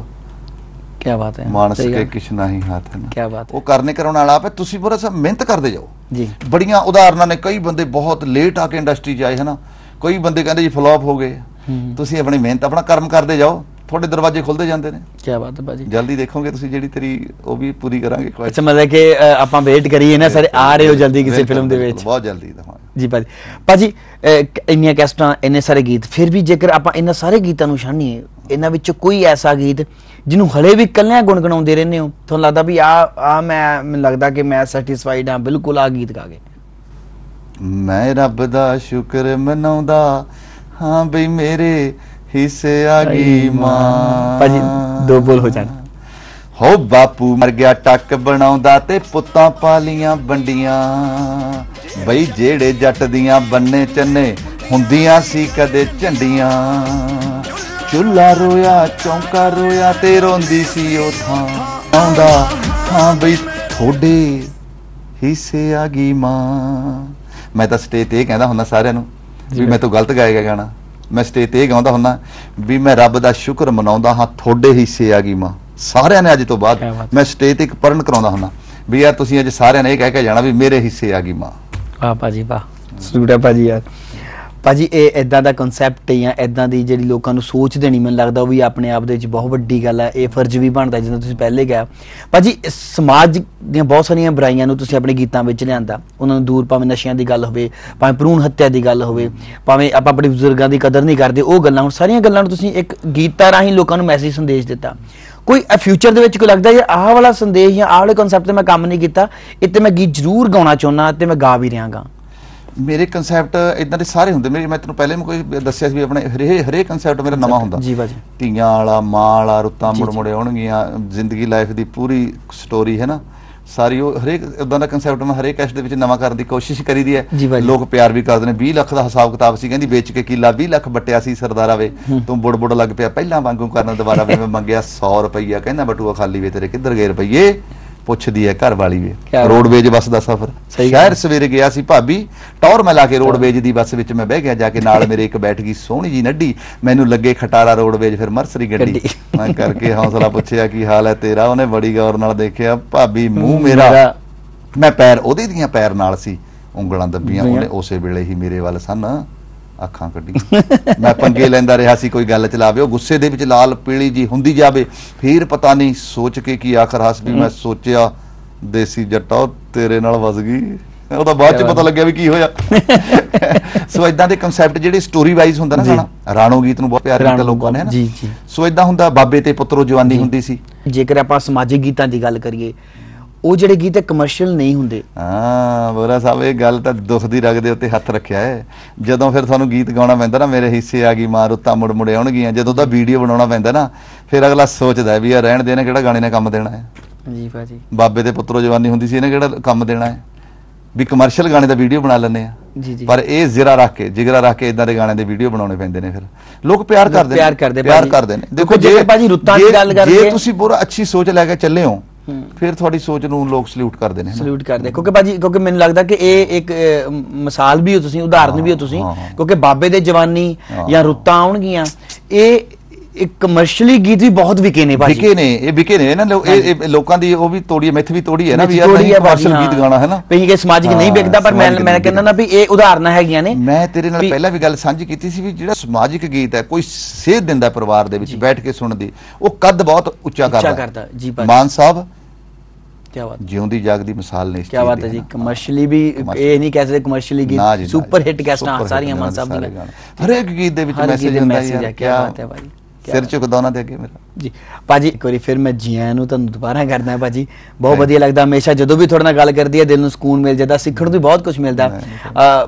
ਕੀ ਬਾਤ ਹੈ। ਮਾਨਸ ਕੇ ਗੱਲ। ਕਿਛ ਨਹੀਂ ਹੱਥ ਨਾ। ਕਿਆ ਬਾਤ ਹੈ। ਉਹ ਕਰਨੇ ਕਰਾਉਣ ਵਾਲਾ ਆਪ ਹੈ ਤੁਸੀਂ ਪੂਰਾ ਸਭ ਮਿਹਨਤ ਕਰਦੇ ਜਾਓ। ਜੀ। ਬੜੀਆਂ ਉਦਾਹਰਨਾਂ ਨੇ ਕਈ ਬੰਦੇ ਬਹੁਤ ਲੇਟ ਆ ਕੇ ਇੰਡਸਟਰੀ 'ਚ ਆਏ ਹਨਾ ਕਈ ਬੰਦੇ ਕਹਿੰਦੇ ਜੀ ਫਲॉप ਹੋ ਗਏ। ਹੂੰ। ਤੁਸੀਂ ਆਪਣੀ ਮਿਹਨਤ ਆਪਣਾ ਕਰਮ ਕਰਦੇ ਜਾਓ। ਤੁਹਾਡੇ ਦਰਵਾਜ਼ੇ ਖੁੱਲਦੇ ਜਾਂਦੇ ਨੇ। ਕੀ ਬਾਤ ਹੈ ਭਾਜੀ। ਜਲਦੀ ਦੇਖੋਗੇ ਤੁਸੀਂ ਜਿਹੜੀ ਤੇਰੀ ਉਹ ਵੀ ਪੂਰੀ ਕਰਾਂਗੇ। ਅੱਛਾ ਮਤਲਬ ਕਿ ਆਪਾਂ ਵੇਟ ਕਰੀਏ ਨਾ ਸਾਰੇ ਆ ਰਹੇ ਹੋ ਜਲਦੀ ਕਿਸੇ ਫਿਲਮ ਦੇ ਵਿੱਚ। ਬਹੁਤ ਜਲਦੀ ਦਵਾਂਗੇ। ਜੀ ਭਾਜੀ। ਭਾਜੀ ਇੰਨੀਆਂ ਕੈਸਟਾਂ ਇੰਨੇ ਸਾਰੇ ਗੀਤ ਫਿਰ ਵੀ ਜੇਕਰ ਆਪਾਂ ਇਹਨਾਂ ਸਾਰੇ ਗੀਤਾਂ ਨੂੰ ਛਾਣੀਏ ਇਹਨਾਂ ਵਿੱਚੋਂ ਕੋਈ ਐਸਾ ਗੀਤ ਜਿਹਨੂੰ ਹਲੇ ਵੀ ਕੱਲਿਆਂ ਗੁੰਗਣਾਉਂਦੇ ਰਹਿੰਦੇ ਹੋ ਤੁਹਾਨੂੰ ਲੱਗਦਾ ਵੀ ਆ ਆ ਮੈਂ ਮੈਨੂੰ ਲੱਗਦਾ ਕਿ ਮੈਂ ਸੈਟੀਸਫਾਈਡ ਹਾਂ ਬਿਲਕੁਲ ਆ ਗੀਤ ਗਾ ਕੇ ਮੈਂ ਰੱਬ ਦਾ ਸ਼ੁਕਰ ਮਨਾਉਂਦਾ ਹਾਂ ਬਈ ਮੇਰੇ ਹਿੱਸੇ ਆ ਗਈ ਮਾਂ ਭਾਜੀ ਦੋ ਬੋਲ ਹੋ ਜਾਣ। ਹੋ ਬਾਪੂ ਮਰ ਗਿਆ ਟੱਕ ਬਣਾਉਂਦਾ ਤੇ ਪੁੱਤਾਂ ਪਾਲੀਆਂ ਬੰਡੀਆਂ ਬਈ ਜਿਹੜੇ ਜੱਟ ਦੀਆਂ ਬੰਨੇ ਚੰਨੇ ਹੁੰਦੀਆਂ ਸੀ ਕਦੇ ਝੰਡੀਆਂ। ਚੁੱਲਾ ਰੋਇਆ ਚੌਂਕਾ ਰੋਇਆ ਤੇ ਰੋਂਦੀ ਸੀ ਉਹ ਥਾਂ। ਆਉਂਦਾ ਹਾਂ ਬਈ ਥੋੜੇ ਹਿੱਸੇ ਆ ਗਈ ਮਾਂ। ਮੈਂ ਤਾਂ ਸਟੇਜ ਤੇ ਇਹ ਕਹਿੰਦਾ ਹੁੰਦਾ ਸਾਰਿਆਂ ਨੂੰ ਵੀ ਮੈਂ ਤੋਂ ਗਲਤ ਗਾਇਆ ਗਾਣਾ। ਮੈਂ ਸਟੇਜ ਤੇ ਇਹ ਗਾਉਂਦਾ ਹੁੰਦਾ ਵੀ ਮੈਂ ਰੱਬ ਦਾ ਸ਼ੁਕਰ ਮਨਾਉਂਦਾ ਹਾਂ ਤੁਹਾਡੇ ਹਿੱਸੇ ਆ ਗਈ ਮਾਂ। ਸਾਰਿਆਂ ਨੇ ਅੱਜ ਤੋਂ ਬਾਅਦ। ਮੈਂ ਸਟੇਜ ਤੇ ਇੱਕ ਪਰਨ ਕਰਾਉਂਦਾ ਹੁੰਦਾ ਵੀ ਯਾਰ ਤੁਸੀਂ ਅੱਜ ਸਾਰਿਆਂ ਨੇ ਇਹ ਕਹਿ ਕੇ ਜਾਣਾ ਵੀ ਮੇਰੇ ਹਿੱਸੇ ਆ ਗਈ ਮਾਂ। ਵਾਹ ਭਾਜੀ ਵਾਹ। ਸਟੂਡ ਹੈ ਭਾਜੀ ਯਾਰ। ਭਾਜੀ ਇਹ ਇਦਾਂ ਦਾ ਕਨਸੈਪਟ ਜਾਂ ਇਦਾਂ ਦੀ ਜਿਹੜੀ ਲੋਕਾਂ ਨੂੰ ਸੋਚ ਦੇਣੀ ਮੈਨੂੰ ਲੱਗਦਾ ਉਹ ਵੀ ਆਪਣੇ ਆਪ ਦੇ ਵਿੱਚ ਬਹੁਤ ਵੱਡੀ ਗੱਲ ਹੈ। ਇਹ ਫਰਜ਼ ਵੀ ਬਣਦਾ ਜਿਵੇਂ ਤੁਸੀਂ ਪਹਿਲੇ ਕਿਹਾ। ਭਾਜੀ ਸਮਾਜ ਦੀਆਂ ਬਹੁਤ ਸਾਰੀਆਂ ਬੁਰਾਈਆਂ ਨੂੰ ਤੁਸੀਂ ਆਪਣੇ ਗੀਤਾਂ ਵਿੱਚ ਲਿਆਂਦਾ। ਉਹਨਾਂ ਨੂੰ ਦੂਰ ਭਾਵੇਂ ਨਸ਼ਿਆਂ ਦੀ ਗੱਲ ਹੋਵੇ ਭਾਵੇਂ ਭਰੂਣ ਹੱਤਿਆ ਦੀ ਗੱਲ ਹੋਵੇ ਭਾਵੇਂ ਆਪਾਂ ਆਪਣੇ ਬਜ਼ੁਰਗਾਂ ਦੀ ਕਦਰ ਨਹੀਂ ਕਰਦੇ ਉਹ ਗੱਲਾਂ ਹੁਣ ਸਾਰੀਆਂ ਗੱਲਾਂ ਨੂੰ ਤੁਸੀਂ ਇੱਕ ਗੀਤਾਂ ਰਾਹੀਂ ਲੋਕਾਂ ਨੂੰ ਮੈਸੇਜ ਸੰਦੇਸ਼ ਦਿੱਤਾ। ਕੋਈ ਫਿਊਚਰ ਦੇ ਵਿੱਚ ਕੋਈ ਲੱਗਦਾ ਯਾਰ ਆਹ ਵਾਲਾ ਸੰਦੇਸ਼ ਜਾਂ ਆਹ ਵਾਲੇ ਕਨਸੈਪਟ ਤੇ ਮੈਂ ਕੰਮ ਨਹੀਂ ਕੀਤਾ ਤੇ ਮੈਂ ਗੀਤ ਜ਼ਰੂਰ ਗਾਉਣਾ ਚਾਹੁੰਦਾ ਤੇ ਮੈਂ ਗਾ ਵੀ ਰਿਹਾਗਾ। ਮੇਰੇ ਕਨਸੈਪਟ ਇਦਾਂ ਦੇ ਸਾਰੇ ਹੁੰਦੇ ਮੇਰੇ ਮੈਂ ਤੈਨੂੰ ਪਹਿਲੇ ਵੀ ਕੋਈ ਦੱਸਿਆ ਸੀ ਵੀ ਆਪਣੇ ਹਰੇ ਹਰੇ ਕਨਸੈਪਟ ਮੇਰਾ ਨਵਾਂ ਹੁੰਦਾ। ਜੀ ਭਾਜੀ ਧੀਆਂ ਵਾਲਾ ਮਾਂ ਵਾਲਾ ਰੁੱਤਾਂ ਜੀ, ਮੁੜ ਜੀ। ਮੁੜੇ ਆਉਣਗੀਆਂ ਜ਼ਿੰਦਗੀ ਲਾਈਫ ਦੀ ਪੂਰੀ ਸਟੋਰੀ ਹੈ ਨਾ? ਸਾਰੀ ਉਹ ਹਰੇਕ ਉਦਾਂ ਦਾ ਕਨਸੈਪਟ ਮੈਂ ਹਰੇਕ ਕੈਸਟ ਦੇ ਵਿੱਚ ਨਵਾਂ ਕਰਨ ਦੀ ਕੋਸ਼ਿਸ਼ ਕਰੀਦੀ ਹੈ। ਜੀ ਭਾਜੀ। ਲੋਕ ਪਿਆਰ ਵੀ ਕਰਦੇ ਨੇ। 20 ਲੱਖ ਦਾ ਹਿਸਾਬ ਕਿਤਾਬ ਸੀ ਕਹਿੰਦੀ ਵੇਚ ਕੇ ਕਿੱਲਾ 20 ਲੱਖ ਬਟਿਆ ਸੀ ਸਰਦਾਰਾ ਵੇ। ਤੂੰ ਬੁੜ ਬੁੜ ਲੱਗ ਪਿਆ। ਪਹਿਲਾਂ ਵਾਂਗੂ ਕਰਨ ਦੁਬਾਰਾ ਵੇ ਮੈਂ ਮੰਗਿਆ 100 ਰੁਪਈਆ। ਕਹਿੰਦਾ ਬਟੂਆ ਖਾਲੀ ਵੇ ਤੇਰੇ ਕਿੱਧਰ ਗਏ ਰੁਪਈਏ? ਪੁੱਛਦੀ ਹੈ ਘਰ ਵਾਲੀ ਵੇ ਕਿਆ ਬਾਤ। ਰੋਡਵੇਜ ਬੱਸ ਦਾ ਸਫ਼ਰ ਸਹੀ ਗੱਲ। ਸ਼ਹਿਰ ਸਵੇਰੇ ਗਿਆ ਸੀ ਭਾਬੀ ਟੌਰ ਮੈਂ ਲਾ ਕੇ ਰੋਡਵੇਜ ਦੀ ਬੱਸ ਵਿੱਚ ਮੈਂ ਬਹਿ ਗਿਆ ਜਾ ਕੇ ਨਾਲ ਮੇਰੇ ਇੱਕ ਬੈਠ ਗਈ ਸੋਹਣੀ ਜੀ ਨੱਡੀ ਮੈਨੂੰ ਲੱਗੇ ਖਟਾਰਾ ਰੋਡਵੇਜ ਫਿਰ ਮਰਸਰੀ ਗੱਡੀ ਗੱਡੀ। ਮੈਂ ਕਰਕੇ ਹੌਸਲਾ ਪੁੱਛਿਆ ਕੀ ਹਾਲ ਹੈ ਤੇਰਾ ਉਹਨੇ ਬੜੀ ਗੌਰ ਨਾਲ ਦੇਖਿਆ ਭਾਬੀ ਮੂੰਹ ਮੇਰਾ। ਮੈਂ ਪੈਰ ਉਹਦੇ ਦੀਆਂ ਪੈਰ ਨਾਲ ਸੀ ਉਂਗਲਾਂ ਦੱਬੀਆਂ। ਉਹਨੇ ਉਸੇ ਵੇਲੇ ਹੀ ਮੇਰੇ ਵੱਲ ਸਨ ਅੱਖਾਂ ਕੱਢੀ ਮੈਂ ਪੰਗੇ ਲੈਂਦਾ ਰਿਹਾ ਸੀ ਕੋਈ ਗੱਲ ਚਲਾਵੇ ਉਹ ਗੁੱਸੇ ਦੇ ਵਿੱਚ ਲਾਲ ਪੀਲੀ ਜੀ ਹੁੰਦੀ ਜਾਵੇ ਫਿਰ ਪਤਾ ਨਹੀਂ ਸੋਚ ਕੇ ਕੀ ਆਖਰ ਹੱਸ ਵੀ ਮੈਂ ਸੋਚਿਆ ਦੇਸੀ ਜੱਟਾ ਉਹ ਤੇਰੇ ਨਾਲ ਵਸ ਗਈ ਉਹਦਾ ਬਾਅਦ ਚ ਪਤਾ। ਲੱਗਿਆ ਵੀ ਕੀ ਹੋਇਆ ਸੋ ਇਦਾਂ ਦੇ ਕਨਸੈਪਟ ਜਿਹੜੇ ਸਟੋਰੀ ਵਾਈਜ਼ ਹੁੰਦਾ ਨਾ। ਗਾਣਾ ਰਾਣੋ ਗੀਤ ਨੂੰ ਬਹੁਤ ਪਿਆਰ ਕੀਤਾ ਲੋਕਾਂ ਨੇ ਨਾ ਜੀ, ਜੀ। ਸੋ ਇਦਾਂ ਹੁੰਦਾ ਬਾਬੇ ਤੇ ਪੁੱਤਰੋ ਜਵਾਨੀ। ਹੁੰਦੀ ਸੀ ਜੇਕਰ ਆਪਾਂ ਸਮਾਜਿਕ ਗੀਤਾਂ ਦੀ ਗੱਲ ਕਰੀਏ ਉਹ ਜਿਹੜੇ ਗੀਤ ਕਮਰਸ਼ੀਅਲ ਨਹੀਂ ਹੁੰਦੇ। ਹਾਂ ਬੋਰਾ ਸਾਹਿਬ ਇਹ ਗੱਲ ਤਾਂ ਦੁੱਖ ਦੀ ਰਗ ਦੇ ਉੱਤੇ ਹੱਥ ਰੱਖਿਆ ਹੈ। ਜਦੋਂ ਫਿਰ ਤੁਹਾਨੂੰ ਗੀਤ ਗਾਉਣਾ ਪੈਂਦਾ ਨਾ ਮੇਰੇ ਹਿੱਸੇ ਆ ਗਈ ਮਾਂ ਰੁੱਤਾਂ ਮੁੜ ਮੁੜ ਆਉਣਗੀਆਂ। ਜਦੋਂ ਦਾ ਵੀਡੀਓ ਬਣਾਉਣਾ ਪੈਂਦਾ ਨਾ ਫਿਰ ਅਗਲਾ ਸੋਚਦਾ ਵੀ ਆ ਰਹਿਣ ਦੇ ਨੇ ਕਿਹੜਾ ਗਾਣੇ ਨੇ ਕੰਮ ਦੇਣਾ ਹੈ। ਜੀ ਭਾਜੀ। ਬਾਬੇ ਦੇ ਪੁੱਤਰੋ ਜਵਾਨੀ ਹੁੰਦੀ ਸੀ ਇਹਨੇ ਕਿਹੜਾ ਕੰਮ ਦੇਣਾ ਹੈ? ਵੀ ਕਮਰਸ਼ੀਅਲ ਗਾਣੇ ਦਾ ਵੀਡੀਓ ਬਣਾ ਲੈਂਦੇ ਆ ਜੀ ਜੀ। ਪਰ ਇਹ ਜ਼ਿਰਾ ਰੱਖ ਕੇ ਜਿਗਰਾ ਰੱਖ ਕੇ ਇਦਾਂ ਦੇ ਗਾਣੇ ਦੇ ਵੀਡੀਓ ਬਣਾਉਣੇ ਪੈਂਦੇ ਨੇ ਫਿਰ। ਲੋਕ ਪਿਆਰ ਕਰਦੇ ਨੇ ਪਿਆਰ ਕਰਦੇ ਪਿਆਰ ਭਾਜੀ। ਕਰਦੇ ਨੇ। ਦੇਖੋ ਜੇ ਭਾਜੀ ਰੁੱਤਾਂ ਦੀ ਗੱਲ ਕਰਦੇ- ਜੇ ਤੁਸੀਂ ਪੂਰਾ ਅੱਛੀ ਸੋਚ ਲੈ ਕੇ ਚੱਲੇ ਹੂੰ। ਫਿਰ ਤੁਹਾਡੀ ਸੋਚ ਨੂੰ ਲੋਕ ਸਲੂਟ ਕਰਦੇ ਨੇ। ਸਲੂਟ ਕਰਦੇ ਕਿਉਂਕਿ ਭਾਜੀ ਕਿਉਂਕਿ ਮੈਨੂੰ ਲੱਗਦਾ ਕਿ ਇਹ ਇੱਕ ਮਿਸਾਲ ਵੀ ਹੋ ਤੁਸੀਂ ਉਦਾਹਰਨ ਵੀ ਹੋ ਤੁਸੀਂ। ਕਿਉਂਕਿ ਬਾਬੇ ਦੇ ਜਵਾਨੀ। ਜਾਂ ਰੁੱਤਾਂ ਆਉਣਗੀਆਂ ਇਹ ਇੱਕ ਕਮਰਸ਼ੀਅਲੀ ਗੀਤ ਵੀ ਬਹੁਤ ਵਿਕੇ ਨੇ ਭਾਜੀ। ਵਿਕੇ ਨੇ ਇਹ ਵਿਕੇ ਨੇ ਨਾ ਇਹ ਇਹ ਲੋਕਾਂ ਦੀ ਉਹ ਵੀ ਤੋੜੀ ਮਿੱਥ ਵੀ ਤੋੜੀ ਹੈ ਨਾ ਵੀ ਯਾਰ ਕਮਰਸ਼ੀਅਲ ਗੀਤ ਗਾਣਾ ਹੈ ਨਾ? ਪਈ ਕਿ ਸਮਾਜਿਕ ਨਹੀਂ ਵਿਕਦਾ ਪਰ ਮੈਂ ਮੈਂ ਕਹਿੰਦਾ ਨਾ ਵੀ ਇਹ ਉਦਾਹਰਨਾਂ ਹੈਗੀਆਂ ਨੇ। ਮੈਂ ਤੇਰੇ ਨਾਲ ਵੀ- ਪਹਿਲਾਂ ਵੀ ਗੱਲ ਸਾਂਝੀ ਕੀਤੀ ਸੀ ਵੀ ਜਿਹੜਾ ਸਮਾਜਿਕ ਗੀਤ ਹੈ ਕੋਈ ਸੇਧ ਦਿੰਦਾ ਪਰਿਵਾਰ ਦੇ ਵਿੱਚ ਬੈਠ ਕੇ ਸੁਣਨ ਦੀ ਉਹ ਕੱਦ ਬਹੁਤ ਉੱਚਾ ਉੱਚਾ ਕਰਦਾ। ਮਾਨ ਸਾਹਿਬ ਕੀ ਬਾਤ ਜਿਉਂਦੀ ਜਾਗਦੀ ਮਿਸਾਲ ਨੇ ਇਸ ਕੀ ਬਾਤ ਹੈ ਜੀ। ਕਮਰਸ਼ੀਅਲੀ ਵੀ। ਇਹ ਨਹੀਂ ਕਹਿ ਸਕਦੇ ਕਮਰਸ਼ੀਅਲੀ ਗੀਤ। ਸੁਪਰ ਹਿੱਟ hit ਸਾਰੀਆਂ ਮਾਨ ਸਾਹਿਬ ਦੀਆਂ ਗਾਣੇ। ਹਰੇਕ ਗੀਤ ਦੇ ਵਿੱਚ ਹਰ ਮੈਸੇਜ ਹੁੰਦਾ ਹੈ, ਕਿਆ ਬਾਤ ਹੈ ਕਿਆ ਸਿਰ। ਝੁਕਦਾ ਉਹਨਾਂ ਦੇ ਅੱਗੇ ਮੇਰਾ ਜੀ ਭਾਜੀ ਇੱਕ ਵਾਰੀ ਫਿਰ ਮੈਂ ਜੀ ਆਇਆਂ ਨੂੰ ਤੁਹਾਨੂੰ ਦੁਬਾਰਾ ਕਰਦਾ ਹਾਂ ਭਾਜੀ ਬਹੁਤ ਵਧੀਆ ਲੱਗਦਾ ਹਮੇਸ਼ਾ ਜਦੋਂ ਵੀ ਤੁਹਾਡੇ ਨਾਲ ਗੱਲ ਕਰਦੀ ਹੈ ਦਿਲ ਨੂੰ ਸਕੂਨ ਮਿਲ ਜਾਂਦਾ ਸਿੱਖਣ ਨੂੰ ਵੀ ਬਹੁਤ ਕੁਝ ਮਿਲਦਾ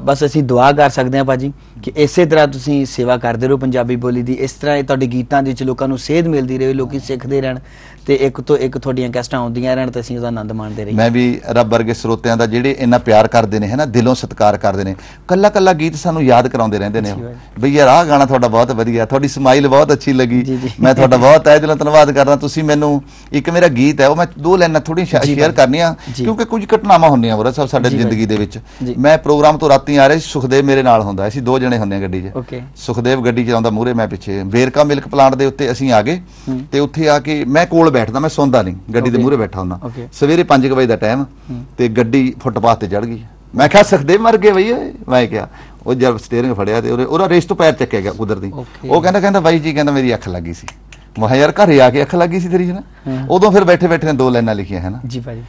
ਬਸ ਅਸੀਂ ਦੁਆ ਕਰ ਸਕਦੇ ਹਾਂ ਭਾਜੀ ਕਿ ਇਸੇ ਤਰ੍ਹਾਂ ਤੁਸੀਂ ਸੇਵਾ ਕਰਦੇ ਰਹੋ ਪੰਜਾਬੀ ਬੋਲੀ ਦੀ ਇਸ ਤਰ੍ਹਾਂ ਹੀ ਤੁਹਾਡੇ ਗੀਤਾਂ ਦੇ ਵਿੱਚ ਲੋਕਾਂ ਨੂੰ ਸੇਧ ਮਿਲਦੀ ਰਹੇ ਲੋਕੀ ਸਿੱਖਦੇ ਰਹਿਣ ਤੇ ਇੱਕ ਤੋਂ ਇੱਕ ਤੁਹਾਡੀਆਂ ਕੈਸਟਾਂ ਆਉਂਦੀਆਂ ਰਹਿਣ ਤੇ ਅਸੀਂ ਉਹਦਾ ਆਨੰਦ ਮਾਣਦੇ ਰਹੀਏ ਮੈਂ ਵੀ ਰੱਬ ਵਰਗੇ ਸਰੋਤਿਆਂ ਦਾ ਜਿਹੜੇ ਇੰਨਾ ਪਿਆਰ ਕਰਦੇ ਨੇ ਹੈਨਾ ਦਿਲੋਂ ਸਤਿਕਾਰ ਕਰਦੇ ਨੇ ਕੱਲਾ ਕੱਲਾ ਗੀਤ ਸਾਨੂੰ ਯਾਦ ਕਰਾਉਂਦੇ ਰਹਿੰਦੇ ਨੇ ਬਈ ਯਾਰ ਆਹ ਗਾਣਾ ਤੁਹਾਡਾ ਬਹੁਤ ਵਧੀਆ ਤੁਹਾਡੀ ਸਮਾਈਲ ਬਹੁਤ ਅੱਛੀ ਲੱਗੀ। ਮੈਂ ਤੁਹਾਡਾ ਬਹੁਤ ਤਹਿ ਦਿਲੋਂ ਧੰਨਵਾਦ ਕਰਦਾ ਤੁਸੀਂ ਮੈਨੂੰ ਇੱਕ ਮੇਰਾ ਗੀਤ ਹੈ ਉਹ ਮੈਂ ਦੋ ਲਾਈਨਾਂ ਥੋੜੀ ਸ਼ੇਅਰ। ਕਰਨੀਆਂ। ਕਿਉਂਕਿ ਕੁਝ ਘਟਨਾਵਾਂ ਹੁੰਦੀਆਂ ਬਰਾ ਸਾਹਿਬ ਸਾਡੇ। ਜ਼ਿੰਦਗੀ ਦੇ ਵਿੱਚ। ਮੈਂ ਪ੍ਰੋਗਰਾਮ ਤੋਂ ਰਾਤੀ ਆ ਰਿਹਾ ਸੁਖਦੇਵ ਮੇਰੇ ਨਾਲ ਹੁੰਦਾ ਅਸੀਂ ਦੋ ਜਣੇ ਹੁੰਦੇ ਆ ਗੱਡੀ 'ਚ। ਓਕੇ ਸੁਖਦੇਵ ਗੱਡੀ ਚਲਾਉਂਦਾ ਮੂਰੇ ਮੈਂ ਪਿੱਛੇ। ਵੇਰਕਾ ਮਿਲਕ ਪਲਾਂਟ ਦੇ ਉੱਤੇ ਅਸੀਂ ਆ ਗਏ। ਤੇ ਉੱਥੇ ਆ ਕੇ ਮੈਂ ਕੋਲ ਬੈਠਦਾ ਮੈਂ ਸੌਂਦਾ ਨਹੀਂ। ਗੱਡੀ ਦੇ. ਮੂਰੇ ਬੈਠਾ ਹੁੰਦਾ. ਸਵੇਰੇ 5 ਵਜੇ ਦਾ ਟਾਈਮ ਤੇ ਗੱਡੀ ਫੁੱਟਪਾਥ ਤੇ ਚੜ ਗਈ। ਮੈਂ ਕਿਹਾ ਸੁਖਦੇਵ ਮਰ ਗਏ ਬਈ। ਮੈਂ ਕਿਹਾ ਉਹ ਜਦ ਸਟੀਅਰਿੰਗ ਫੜਿਆ ਤੇ ਉਹਦੇ- ਰੇਸ ਤੋਂ ਪੈਰ ਚੱਕਿਆ ਗਿਆ ਕੁਦਰਤੀ। Okay. ਉਹ ਕਹਿੰਦਾ ਕਹਿੰਦਾ ਬਾਈ ਜੀ ਕਹਿੰਦਾ ਮੇਰੀ ਅੱਖ ਲੱਗੀ ਸੀ। ਮੈਂ ਯਾਰ ਘਰੇ ਆ ਕੇ ਅੱਖ ਲੱਗੀ ਸੀ ਤੇਰੀ ਜਨਾ ਹਾਂ। ਉਦੋਂ ਫਿਰ ਬੈਠੇ ਬੈਠੇ ਨੇ ਦੋ ਲਾਈਨਾਂ ਲਿਖੀਆਂ ਹੈ ਨਾ? ਜੀ ਭਾਜੀ।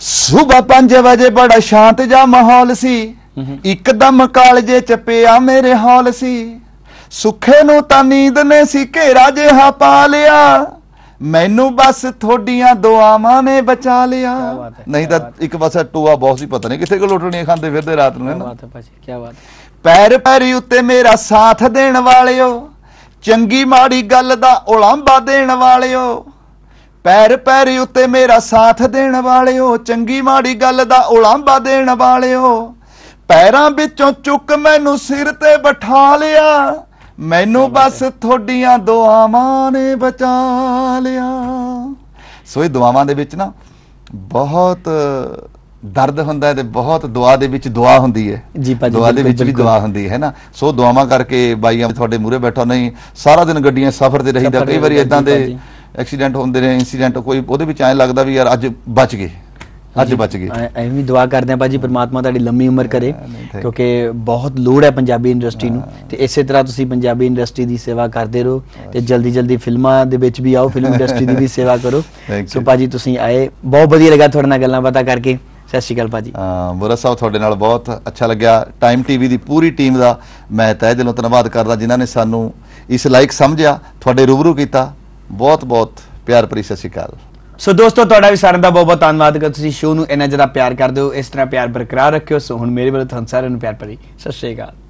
ਸਵੇਰ 5 ਵਜੇ ਬੜਾ ਸ਼ਾਂਤ ਜਾ ਮਾਹੌਲ ਸੀ। ਇੱਕਦਮ ਕਾਲਜੇ ਚ ਪਿਆ ਮੇਰੇ ਹੌਲ ਸੀ। ਸੁੱਖੇ ਨੂੰ ਤਾਂ ਨੀਂਦ ਨੇ ਸੀ ਘੇਰਾ ਜਿਹਾ ਪਾ ਲਿਆ। ਮੈਨੂੰ ਬਸ ਥੋਡੀਆਂ ਦੁਆਵਾਂ ਨੇ ਬਚਾ ਲਿਆ। ਨਹੀਂ ਤਾਂ ਇੱਕ ਪਾਸੇ ਟੂਆ ਬਹੁਤ ਸੀ ਪਤਾ ਨਹੀਂ ਕਿੱਥੇ ਕੋ ਲੋਟਣੀਆਂ ਖਾਂਦੇ ਫਿਰਦੇ ਰਾਤ ਨੂੰ ਹੈ ਕੀ ਨਾ ਬਾਤ ਹੈ ਭਾਜੀ ਕੀ ਬਾਤ ਪੈਰ ਪੈਰੀ ਉੱਤੇ ਮੇਰਾ ਸਾਥ ਦੇਣ ਵਾਲਿਓ ਚੰਗੀ ਮਾੜੀ ਗੱਲ ਦਾ ਉਲਾਂਭਾ ਦੇਣ ਵਾਲਿਓ ਪੈਰ ਪੈਰੀ ਉੱਤੇ ਮੇਰਾ ਸਾਥ ਦੇਣ ਵਾਲਿਓ ਚੰਗੀ ਮਾੜੀ ਗੱਲ ਦਾ ਉਲਾਂਭਾ ਦੇਣ ਵਾਲਿਓ ਪੈਰਾਂ ਵਿੱਚੋਂ ਚੁੱਕ ਮੈਨੂੰ ਸਿਰ ਤੇ ਬਿਠਾ ਲਿਆ। ਮੈਨੂੰ ਬਸ ਥੋਡੀਆਂ ਦੁਆਵਾਂ ਨੇ ਬਚਾ ਲਿਆ। ਸੋ ਇਹ ਦੁਆਵਾਂ ਦੇ ਵਿੱਚ ਨਾ ਬਹੁਤ ਦਰਦ ਹੁੰਦਾ ਹੈ ਤੇ ਬਹੁਤ ਦੁਆ ਦੇ ਵਿੱਚ ਦੁਆ ਹੁੰਦੀ ਹੈ। ਜੀ ਭਾਜੀ, ਦੁਆ ਦੇ ਵਿੱਚ ਵੀ। ਦੁਆ ਹੁੰਦੀ ਹੈ ਨਾ? ਸੋ ਦੁਆਵਾਂ ਕਰਕੇ ਬਾਈਆਂ ਤੁਹਾਡੇ ਮੂਹਰੇ ਬੈਠਾ ਨਹੀਂ ਸਾਰਾ ਦਿਨ ਗੱਡੀਆਂ ਸਫ਼ਰ ਤੇ ਰਹੀਦਾ ਕਈ ਵਾਰੀ ਇਦਾਂ ਦੇ। ਐਕਸੀਡੈਂਟ ਹੁੰਦੇ ਨੇ ਇਨਸੀਡੈਂਟ ਕੋਈ ਉਹਦੇ ਵਿੱਚ ਐਂ ਲੱਗਦਾ ਵੀ ਯਾਰ ਅੱਜ ਬਚ ਗਏ। ਅੱਜ ਬਚ ਗਏ। ਐਵੇਂ ਵੀ ਦੁਆ ਕਰਦੇ ਆ ਭਾਜੀ ਪ੍ਰਮਾਤਮਾ ਤੁਹਾਡੀ ਲੰਮੀ ਉਮਰ ਕਰੇ. ਕਿਉਂਕਿ ਬਹੁਤ ਲੋੜ ਹੈ ਪੰਜਾਬੀ ਇੰਡਸਟਰੀ ਨੂੰ। ਤੇ ਇਸੇ ਤਰ੍ਹਾਂ ਤੁਸੀਂ ਪੰਜਾਬੀ ਇੰਡਸਟਰੀ ਦੀ ਸੇਵਾ ਕਰਦੇ ਰਹੋ ਤੇ ਜਲਦੀ ਜਲਦੀ ਫਿਲਮਾਂ ਦੇ ਵਿੱਚ ਵੀ ਆਓ ਫਿਲਮ ਇੰਡਸਟਰੀ ਦੀ ਵੀ ਸੇਵਾ ਕਰੋ। ਸੋ. ਭਾਜੀ ਤੁਸੀਂ ਆਏ। ਬਹੁਤ ਵਧੀਆ ਲੱਗਾ ਤੁਹਾਡੇ ਨਾਲ ਗੱਲਾਂ ਬਾਤਾਂ ਕਰਕੇ। ਸਤਿ ਸ਼੍ਰੀ ਅਕਾਲ ਭਾਜੀ। ਬੁਰਾ ਸਾਹਿਬ ਤੁਹਾਡੇ ਨਾਲ ਬਹੁਤ ਅੱਛਾ ਲੱਗਿਆ। ਟਾਈਮ ਟੀਵੀ ਦੀ ਪੂਰੀ ਟੀਮ ਦਾ ਮੈਂ ਤਹਿ ਦਿਲੋਂ ਧੰਨਵਾਦ ਕਰਦਾ ਜਿਨ੍ਹਾਂ ਨੇ ਸਾਨੂੰ ਇਸ ਲਾਇਕ ਸਮਝਿਆ ਤੁਹਾਡੇ ਰੂਬਰੂ ਕੀਤਾ। ਬਹੁਤ ਬਹੁਤ ਪਿਆਰ ਭਰੀ ਸਤਿ ਸ਼੍ਰੀ ਅਕਾਲ। ਸੋ ਦੋਸਤੋ, ਤੁਹਾਡਾ ਵੀ ਸਾਰਿਆਂ ਦਾ ਬਹੁਤ ਬਹੁਤ ਧੰਨਵਾਦ ਕਿ ਤੁਸੀਂ ਸ਼ੋਅ ਨੂੰ ਇੰਨਾ ਜ਼ਿਆਦਾ ਪਿਆਰ ਕਰਦੇ ਹੋ, ਇਸ ਤਰ੍ਹਾਂ ਪਿਆਰ ਬਰਕਰਾਰ ਰੱਖਿਓ। ਸੋ ਹੁਣ ਮੇਰੇ ਵੱਲੋਂ ਤੁਹਾਨੂੰ ਸਾਰਿਆਂ ਨੂੰ ਪਿਆਰ ਭਰੀ ਸਤਿ ਸ਼੍ਰੀ ਅਕਾਲ।